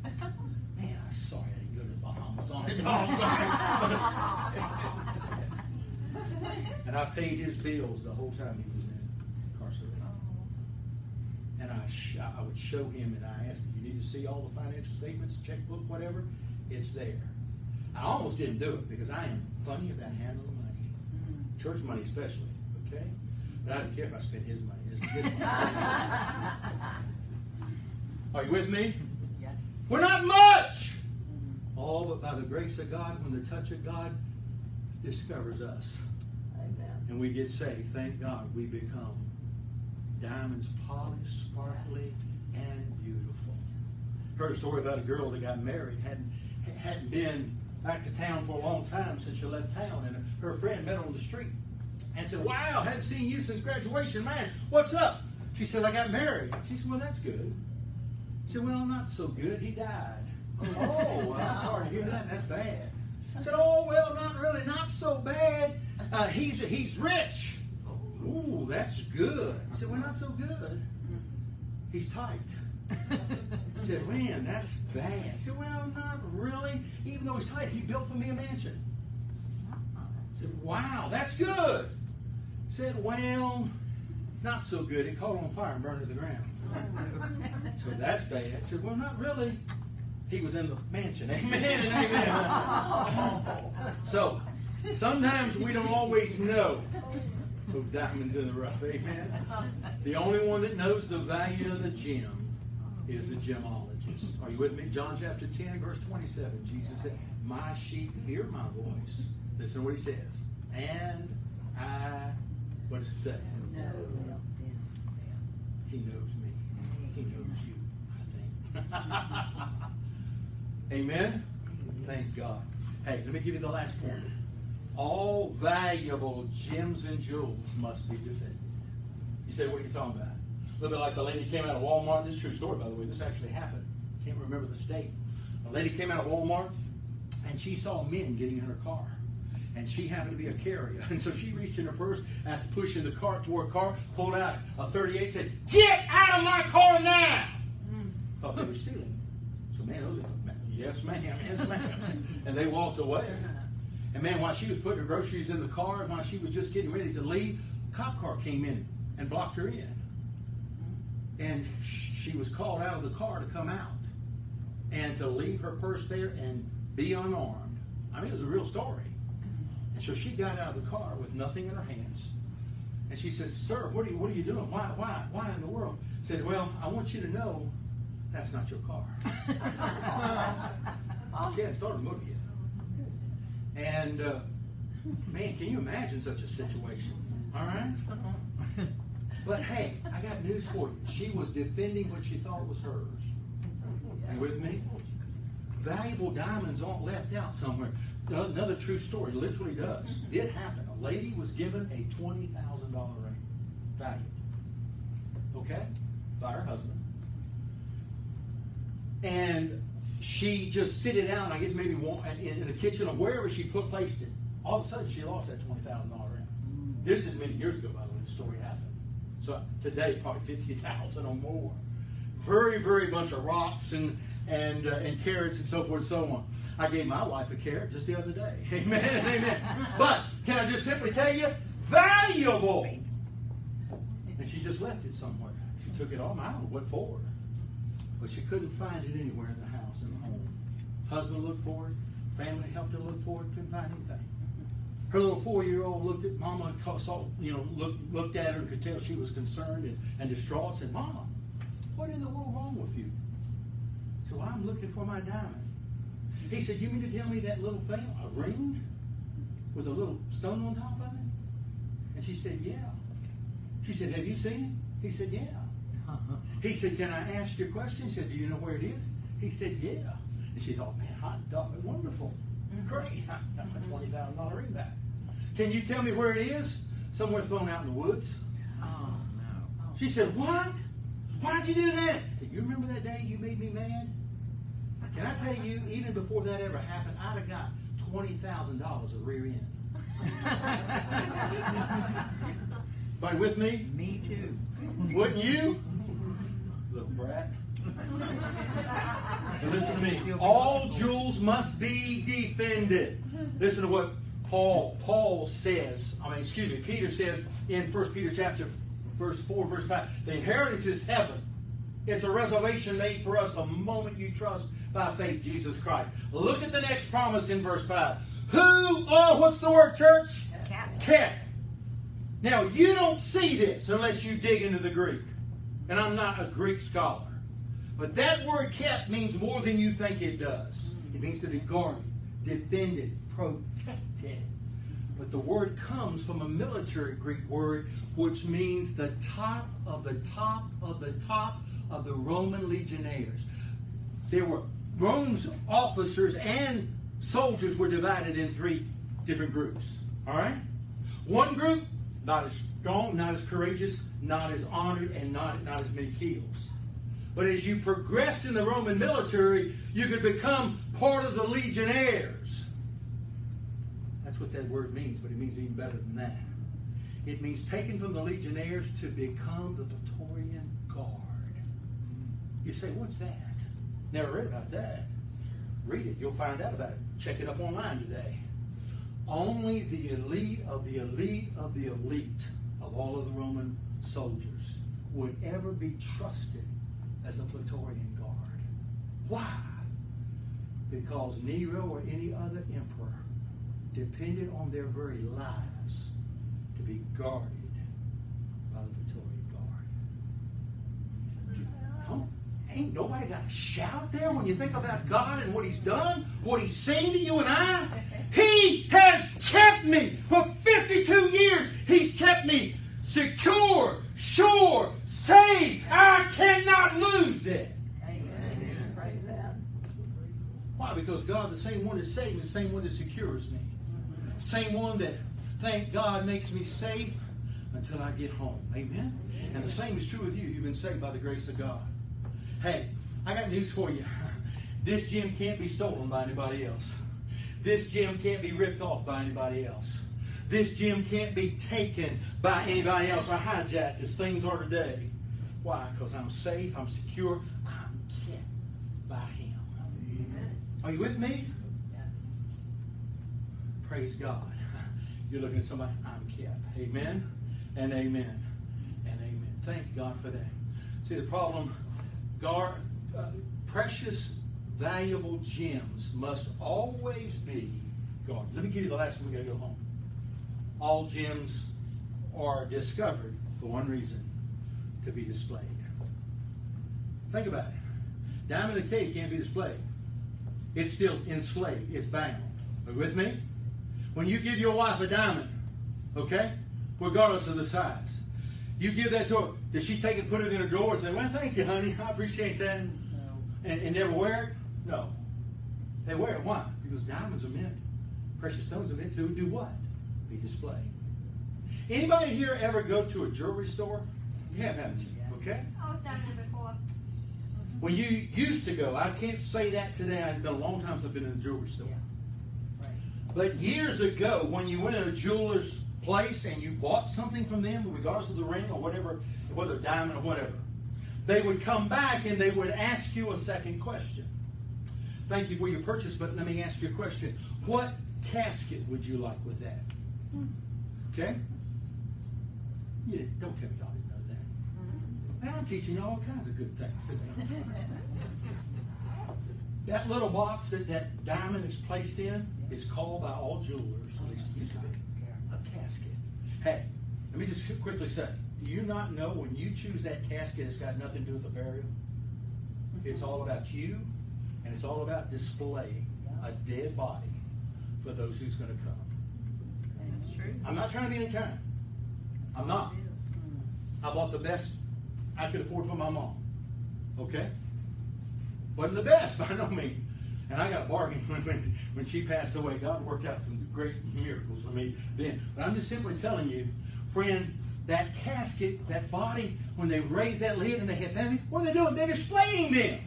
Man, I'm sorry I didn't go to the Bahamas on it. and I paid his bills the whole time he was. And I, sh- I would show him and I asked him, you need to see all the financial statements, checkbook, whatever? It's there. I almost didn't do it because I am funny about handling money. Mm-hmm. Church money especially, okay? But I didn't care if I spent his money. His money. Are you with me? Yes. We're not much. Mm-hmm. All but by the grace of God, when the touch of God discovers us Amen. and we get saved, thank God we become diamonds polished, sparkly, and beautiful. Heard a story about a girl that got married, hadn't hadn't been back to town for a long time since she left town, and her friend met her on the street and said, "Wow, hadn't seen you since graduation, man. What's up?" She said, "I got married." She said, "Well, that's good." She said, Well, not so good. He died. oh, I'm sorry to hear that. That's bad. I said, Oh, well, not really. Not so bad. Uh, he's, he's rich. Ooh, that's good. I said, Well, not so good. He's tight. I said, Man, that's bad. I said, Well, not really. Even though he's tight, he built for me a mansion. I said, Wow, that's good. I said, Well, not so good. It caught on fire and burned to the ground. So that's bad. I said, well, not really. He was in the mansion. Amen and amen. So sometimes we don't always know those diamonds in the rough. Amen. The only one that knows the value of the gem is the gemologist. Are you with me? John chapter 10, verse 27. Jesus said, My sheep hear my voice. Listen to what he says. And I, what does it say? No. He knows me. He knows you, I think. Amen? Thank God. Hey, let me give you the last point. All valuable gems and jewels must be defended. You say, what are you talking about? A little bit like the lady came out of Walmart. This is a true story, by the way. This actually happened. Can't remember the state. A lady came out of Walmart and she saw men getting in her car. And she happened to be a carrier. And so she reached in her purse after pushing the cart toward her car, pulled out a 38, said, Get out of my car now! Mm. Thought they were stealing. So, man, those are, yes, ma'am, yes, ma'am. and they walked away. And, man, while she was putting her groceries in the car, while she was just getting ready to leave, a cop car came in and blocked her in. And she was called out of the car to come out and to leave her purse there and be unarmed. I mean, it was a real story. And so she got out of the car with nothing in her hands. And she says, Sir, what are you, what are you doing? Why, why, why in the world? Said, Well, I want you to know that's not your car. she hadn't started the motor yet. And, uh, man, can you imagine such a situation? All right? But hey, I got news for you. She was defending what she thought was hers. You with me? Valuable diamonds aren't left out somewhere. Another true story, literally does. It happened. A lady was given a $20,000 ring, value. Okay? By her husband. And she just sit it down, I guess maybe in the kitchen or wherever she put placed it. All of a sudden, she lost that $20,000 ring. This is many years ago, by the way, the story happened. So today, probably 50,000 or more. Very, very bunch of rocks and, and, uh, and carats and so forth and so on. I gave my wife a carrot just the other day. Amen amen. But can I just simply tell you, valuable. And she just left it somewhere. She took it all. Know what for. But she couldn't find it anywhere in the. Husband looked for it. Family helped her look for it. Couldn't find anything. Her little four-year-old looked at Mama, saw, you know, looked, looked at her and could tell she was concerned and, and distraught. Said, "Mama, what in the world wrong with you?" So I'm looking for my diamond. He said, "You mean to tell me that little thing, a ring, with a little stone on top of it?" And she said, "Yeah." She said, "Have you seen it?" He said, "Yeah." Uh-huh. He said, "Can I ask you a question?" She said, "Do you know where it is?" He said, "Yeah." And she thought, "Man, hot dog, wonderful." Mm-hmm. Great. I got my mm-hmm. twenty thousand dollar ring back. Can you tell me where it is? Somewhere thrown out in the woods. Oh no. Oh. She said, What? Why'd you do that? Said, you remember that day you made me mad? Can I tell you, even before that ever happened, I'd have got twenty thousand dollars of rear end. Everybody with me? Me too. Wouldn't you? Little brat. Now listen to me. All jewels must be defended. Listen to what Paul Paul says. I mean, excuse me, Peter says in 1 Peter chapter verse 4, verse 5. The inheritance is heaven. It's a reservation made for us the moment you trust by faith Jesus Christ. Look at the next promise in verse 5. Who are, what's the word, church? Kept. Kept. Now, you don't see this unless you dig into the Greek. And I'm not a Greek scholar. But that word kept means more than you think it does. It means to be guarded, defended, protected. But the word comes from a military Greek word which means the top of the top of the top of the Roman legionnaires. There were Rome's officers and soldiers were divided in three different groups. All right? One group, not as strong, not as courageous, not as honored, and not, not as many kills. But as you progressed in the Roman military, you could become part of the legionnaires. That's what that word means, but it means even better than that. It means taken from the legionnaires to become the Praetorian Guard. You say, what's that? Never read about that. Read it. You'll find out about it. Check it up online today. Only the elite of the elite of the elite of all of the Roman soldiers would ever be trusted as a Praetorian Guard. Why? Because Nero or any other emperor depended on their very lives to be guarded by the Praetorian Guard. Come. Ain't nobody got to shout there when you think about God and what He's done, what He's saying to you and I. He has kept me for 52 years. He's kept me secure, sure, safe. I cannot lose it. Amen. Why? Because God, the same one that saved me, the same one that secures me. Same one that, thank God, makes me safe. until I get home. Amen? And the same is true with you. You've been saved by the grace of God. Hey, I got news for you. This gym can't be stolen by anybody else. This gym can't be ripped off by anybody else. This gym can't be taken by anybody else or hijacked as things are today. Why? Because I'm safe, I'm secure, I'm kept by Him. Amen. Are you with me? Yes. Praise God. You're looking at somebody, I'm kept. Amen and amen and amen. Thank God for that. See, the problem, guard, uh, precious, valuable gems must always be guarded. Let me give you the last one. We got to go home. All gems are discovered for one reason to be displayed. Think about it. Diamond and cave can't be displayed. It's still enslaved. It's bound. Are you with me? When you give your wife a diamond, okay, regardless of the size, you give that to her. Does she take it and put it in her drawer and say, "Well, thank you, honey. I appreciate that," and, and never wear it? No. They wear it. Why? Because diamonds are meant, precious stones are meant to do what? Be displayed. Anybody here ever go to a jewelry store? You have, haven't you? Okay. I was down there before. When you used to go, I can't say that today. It's been a long time since I've been in a jewelry store. But years ago, when you went to a jeweler's place and you bought something from them, regardless of the ring or whatever, whether a diamond or whatever, they would come back and they would ask you a second question. Thank you for your purchase, but let me ask you a question. What casket would you like with that? Hmm. Okay? Yeah, don't tell me y'all didn't know that. Man, I'm teaching you all kinds of good things today. That little box that that diamond is placed in is called by all jewelers, at least it used to be, a casket. Hey, let me just quickly say, do you not know when you choose that casket, it's got nothing to do with the burial? It's all about you, and it's all about displaying a dead body for those who's going to come. That's true. I'm not trying to be unkind. I'm not. I bought the best I could afford for my mom. Okay? Wasn't the best by no means. And I got a bargain when, when, when she passed away. God worked out some great miracles for me then. But I'm just simply telling you, friend, that casket, that body, when they raise that lid and they have family, what are they doing? They're displaying them.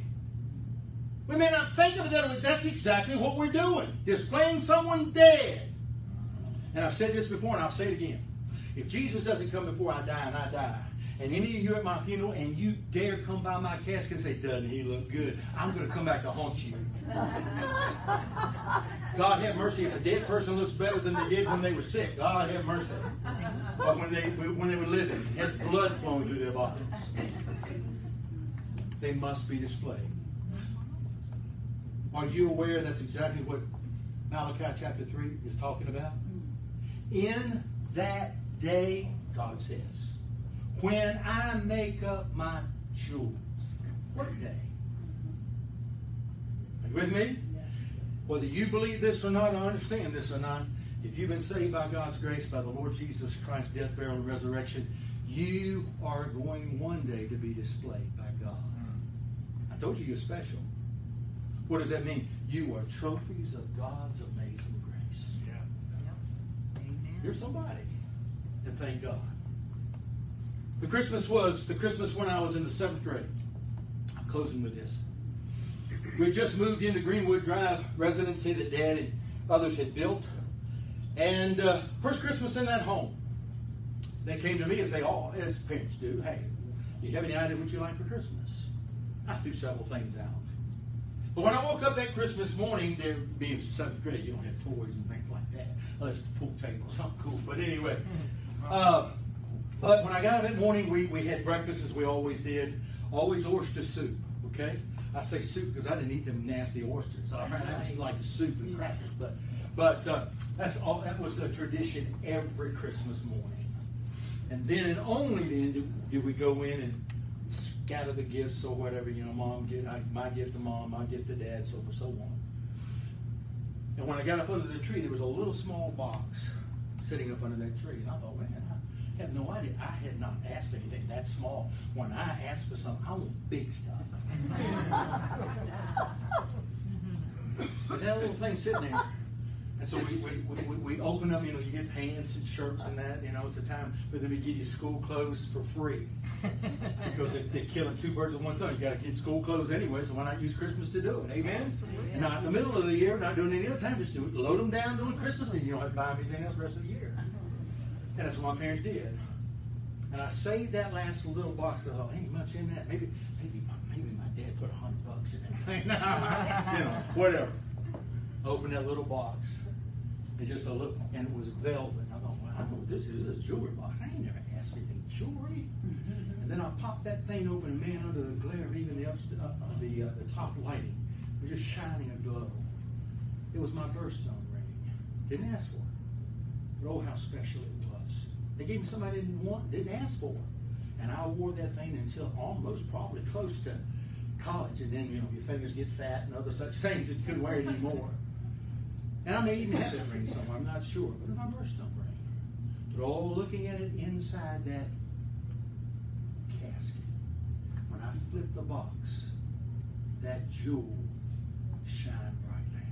We may not think of it that way. But that's exactly what we're doing. Displaying someone dead. And I've said this before and I'll say it again. If Jesus doesn't come before I die and I die, and any of you at my funeral and you dare come by my casket and say, Doesn't he look good? I'm going to come back to haunt you. God have mercy if a dead person looks better than they did when they were sick. God have mercy. Or when they when they were living, had blood flowing through their bodies. They must be displayed. Are you aware that's exactly what Malachi chapter 3 is talking about? Mm. In that day, God says, when I make up my jewels. What day? Are you with me? Whether you believe this or not, or understand this or not, if you've been saved by God's grace, by the Lord Jesus Christ's death, burial, and resurrection, you are going one day to be displayed by God. Hmm. I told you you're special. What does that mean? You are trophies of God's amazing grace. Yeah. Amen. You're somebody. And thank God. The Christmas was the Christmas when I was in the seventh grade. I'm closing with this. We just moved into Greenwood Drive residency that Dad and others had built. And uh, first Christmas in that home, they came to me as they all, as parents do. Hey, do you have any idea what you like for Christmas? I threw several things out. But when I woke up that Christmas morning, there being seventh grade, you don't have toys and things like that. Unless it's a pool table or something cool. But anyway. Uh, but when I got up that morning, we, we had breakfast as we always did. Always oyster soup, okay? I say soup because I didn't eat them nasty oysters. I, I just like the soup and crackers. But but uh, that's all. That was the tradition every Christmas morning. And then and only then did, did we go in and scatter the gifts or whatever. You know, mom get I, my gift to mom, my gift to dad, so forth, so on. And when I got up under the tree, there was a little small box sitting up under that tree, and I thought, man, I had no idea. I had not asked anything that small. When I asked for something, I want big stuff. But that little thing sitting there, And so we, we, we, we open up, you know, you get pants and shirts and that, you know, it's a time, but then we give you school clothes for free. Because they, they're killing two birds with one stone. You gotta get school clothes anyway, so why not use Christmas to do it? Amen? Absolutely. Not in the middle of the year, not doing any other time, just do it, load them down during Christmas and you don't have to buy anything else the rest of the year. And that's what my parents did. And I saved that last little box. I thought, ain't much in that. Maybe, maybe, my, maybe my dad put a hundred bucks in it. you know, whatever. Open that little box. And just a little, and it was velvet. And I thought, well, I know what this is. This is a jewelry box. I ain't never asked for anything jewelry. And then I popped that thing open, and man, under the glare of even the up, uh, uh, the uh, the top lighting, it was just shining a glow. It was my birthstone ring. Didn't ask for it. But oh, how special it was. They gave me something I didn't want, didn't ask for. And I wore that thing until almost probably close to college. And then, you know, your fingers get fat and other such things that you couldn't wear it anymore. And I may even have that ring somewhere, I'm not sure. But my birthstone ring. But oh, looking at it inside that casket, when I flipped the box, that jewel shined brightly.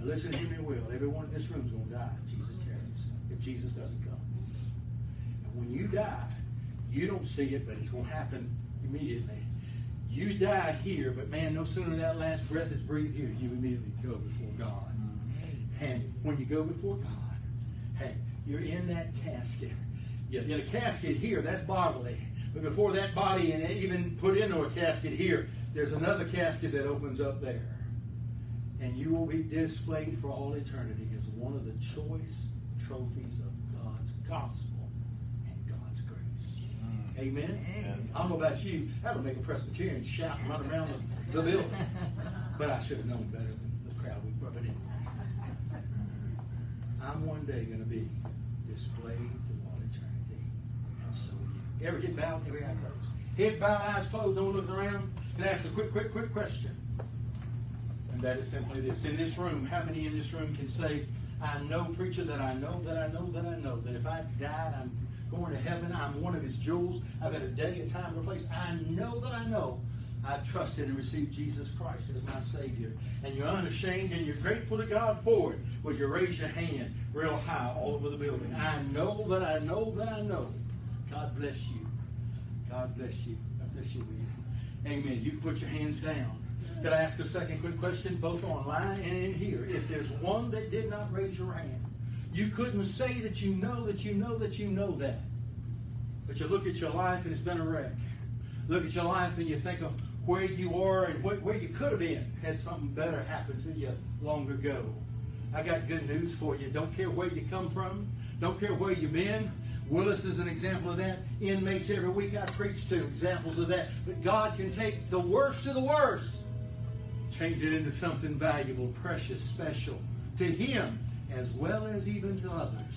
Now listen to me well. Everyone in this room is going to die if Jesus tarries, if Jesus doesn't come. When you die, you don't see it, but it's going to happen immediately. You die here, but man, no sooner that last breath is breathed here, you immediately go before God. Mm-hmm. And when you go before God, hey, you're in that casket. You're in a casket here, that's bodily. But before that body and even put into a casket here, there's another casket that opens up there. And you will be displayed for all eternity as one of the choice trophies of God's gospel and God's grace. Amen? Amen. I don't know about you, that would make a Presbyterian shout and run around the, the building. But I should have known better than the crowd we brought. Anyway, I'm one day going to be displayed to all eternity. And so are you. Every head bowed, every eye closed. Head bowed, eyes closed, don't look around. Can I ask a quick, quick, quick question? And that is simply this. In this room, how many in this room can say, I know, preacher, that I know, that I know, that I know, that if I died, I'm going to heaven, I'm one of his jewels, I've had a day, a time, and a place. I know that I know I've trusted and received Jesus Christ as my Savior. And you're unashamed and you're grateful to God for it. Would you raise your hand real high all over the building? I know that I know that I know. God bless you. God bless you. God bless you. Amen. You can put your hands down. Could I ask a second quick question, both online and in here? If there's one that did not raise your hand, you couldn't say that you know that you know that you know that. But you look at your life and it's been a wreck. Look at your life and you think of where you are and where, you could have been had something better happened to you long ago. I got good news for you. Don't care where you come from. Don't care where you've been. Willis is an example of that. Inmates every week I preach to examples of that. But God can take the worst of the worst, change it into something valuable, precious, special to Him as well as even to others.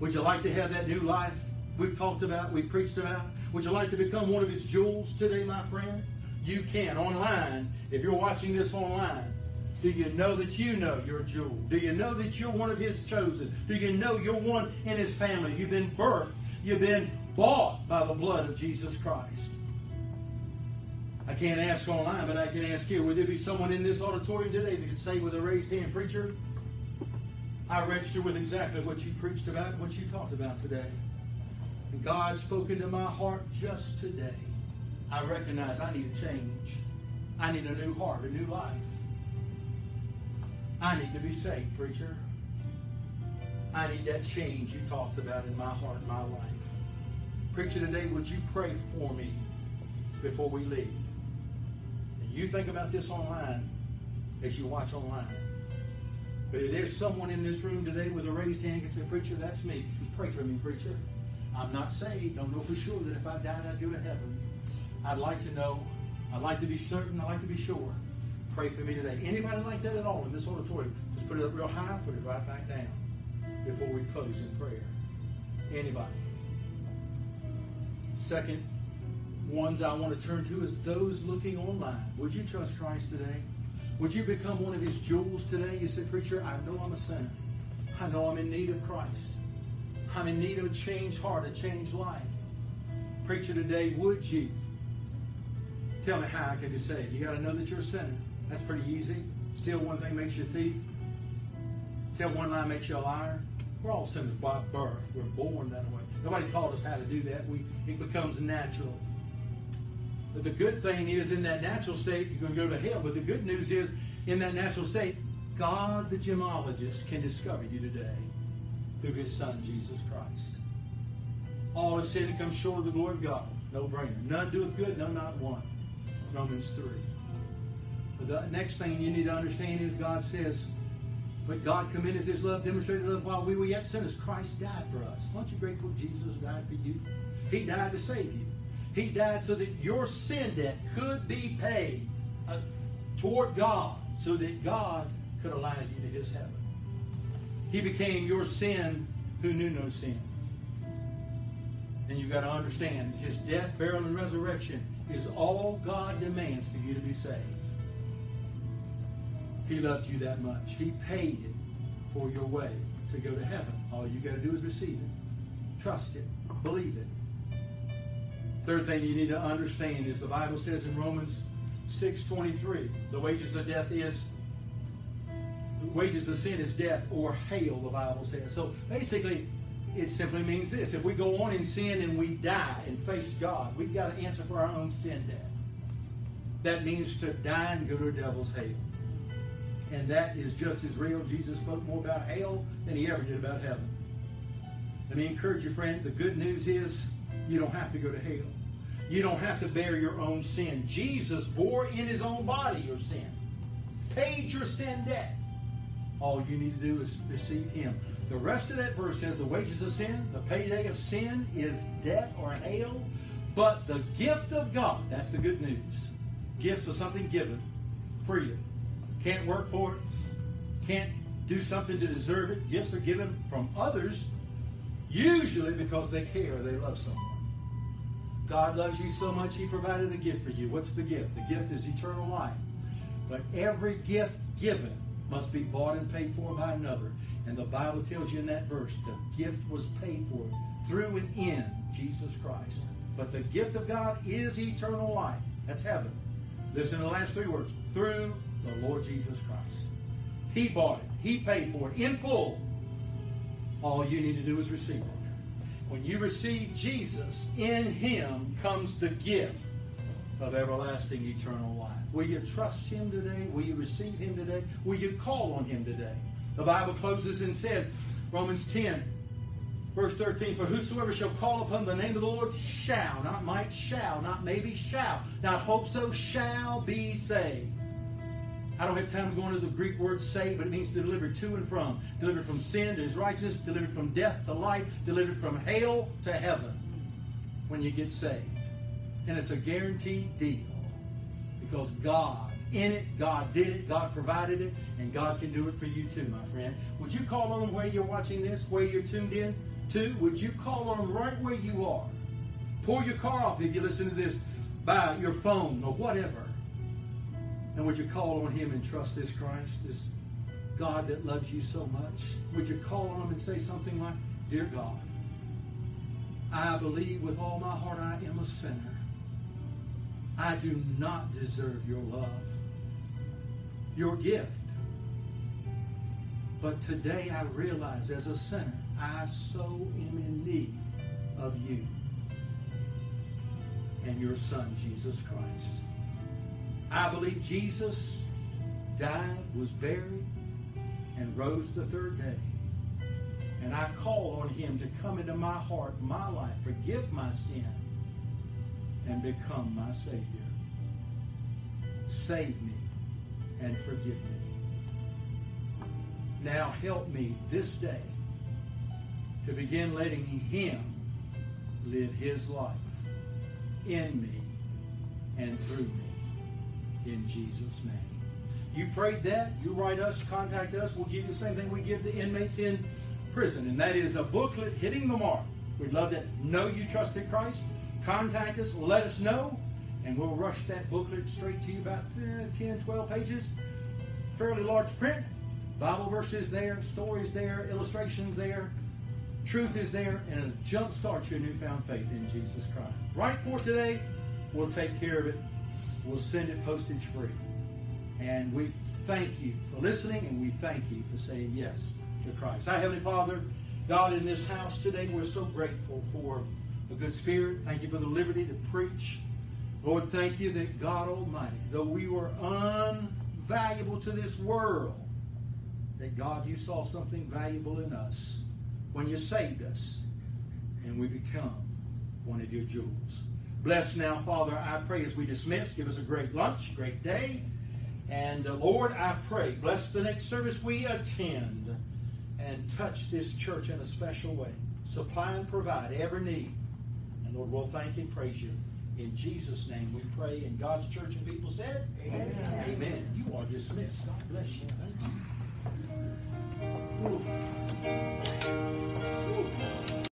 Would you like to have that new life we've talked about, we've preached about? Would you like to become one of His jewels today, my friend? You can online. If you're watching this online, do you know that you know you're a jewel? Do you know that you're one of His chosen? Do you know you're one in His family? You've been birthed. You've been bought by the blood of Jesus Christ. I can't ask online, but I can ask here. Would there be someone in this auditorium today that could say with a raised hand, Preacher, I register with exactly what you preached about and what you talked about today. And God spoke into my heart just today. I recognize I need a change. I need a new heart, a new life. I need to be saved, preacher. I need that change you talked about in my heart, and my life. Preacher, today, would you pray for me before we leave? And you think about this online as you watch online. But if there's someone in this room today with a raised hand can say, Preacher, that's me. Pray for me, preacher. I'm not saved. Don't know for sure that if I died, I'd go to heaven. I'd like to know. I'd like to be certain. I'd like to be sure. Pray for me today. Anybody like that at all in this auditorium? Just put it up real high, put it right back down before we close in prayer. Anybody? Second ones I want to turn to is those looking online. Would you trust Christ today? Would you become one of his jewels today? You say, Preacher, I know I'm a sinner. I know I'm in need of Christ. I'm in need of a changed heart, a changed life. Preacher, today, would you? Tell me how I can be saved. You got to know that you're a sinner. That's pretty easy. Still, one thing makes you a thief. Tell one lie makes you a liar. We're all sinners by birth. We're born that way. Nobody taught us how to do that. We it becomes natural. But the good thing is, in that natural state, you're going to go to hell. But the good news is, in that natural state, God, the gemologist, can discover you today through His Son Jesus Christ. All have sinned and come short of the glory of God. No brainer. None doeth good, no, not one. Romans 3. But the next thing you need to understand is God says, But God commendeth his love, demonstrated love while we were yet sinners. Christ died for us. Aren't you grateful Jesus died for you? He died to save you. He died so that your sin debt could be paid uh, toward God, so that God could allow you to his heaven. He became your sin who knew no sin. And you've got to understand his death, burial, and resurrection is all God demands for you to be saved. He loved you that much. He paid it for your way to go to heaven. All you got to do is receive it, trust it, believe it. Third thing you need to understand is the Bible says in Romans 6:23, the wages of death is the wages of sin is death or hell, the Bible says. So basically, it simply means this. If we go on in sin and we die and face God, we've got to answer for our own sin debt. That means to die and go to devil's hell. And that is just as real. Jesus spoke more about hell than he ever did about heaven. Let me encourage you, friend. The good news is you don't have to go to hell. You don't have to bear your own sin. Jesus bore in his own body your sin, paid your sin debt. All you need to do is receive him. The rest of that verse says the wages of sin, the payday of sin is death or hell. But the gift of God, that's the good news. Gifts are something given freely. Can't work for it. Can't do something to deserve it. Gifts are given from others, usually because they care they love someone. God loves you so much, He provided a gift for you. What's the gift? The gift is eternal life. But every gift given must be bought and paid for by another. And the Bible tells you in that verse the gift was paid for through and in Jesus Christ. But the gift of God is eternal life. That's heaven. Listen to the last three words. Through the Lord Jesus Christ. He bought it. He paid for it in full. All you need to do is receive it. When you receive Jesus, in Him comes the gift of everlasting eternal life. Will you trust Him today? Will you receive Him today? Will you call on Him today? The Bible closes and says, Romans 10, verse 13, For whosoever shall call upon the name of the Lord shall, not might, shall, not maybe, shall, not hope so, shall be saved. I don't have time to go into the Greek word save, but it means delivered to and from. Delivered from sin to his righteousness, delivered from death to life, delivered from hell to heaven when you get saved. And it's a guaranteed deal because God's in it, God did it, God provided it, and God can do it for you too, my friend. Would you call on where you're watching this, where you're tuned in to? Would you call on right where you are? Pull your car off if you listen to this by your phone or whatever. And would you call on Him and trust this Christ, this God that loves you so much? Would you call on Him and say something like, Dear God, I believe with all my heart I am a sinner. I do not deserve your love, your gift. But today I realize as a sinner, I so am in need of you and your Son, Jesus Christ. I believe Jesus died, was buried, and rose the third day. And I call on him to come into my heart, my life, forgive my sin, and become my Savior. Save me and forgive me. Now help me this day to begin letting him live his life in me and through me in Jesus' name. You prayed that, you write us, contact us, we'll give you the same thing we give the inmates in prison, and that is a booklet hitting the mark. We'd love to know you trusted Christ. Contact us, let us know, and we'll rush that booklet straight to you about uh, 10, 12 pages. Fairly large print. Bible verses there, stories there, illustrations there, truth is there, and it'll jumpstart your newfound faith in Jesus Christ. Right for today, we'll take care of it. We'll send it postage free. And we thank you for listening, and we thank you for saying yes to Christ. Our Heavenly Father, God, in this house today, we're so grateful for a good spirit. Thank you for the liberty to preach. Lord, thank you that God Almighty, though we were unvaluable to this world, that God, you saw something valuable in us when you saved us and we become one of your jewels. Bless now, Father, I pray as we dismiss, give us a great lunch, great day. And uh, Lord, I pray, bless the next service we attend and touch this church in a special way. Supply and provide every need. And Lord, we'll thank and praise you. In Jesus' name we pray. And God's church and people said, Amen. Amen. You are dismissed. God bless you. Thank you. Ooh.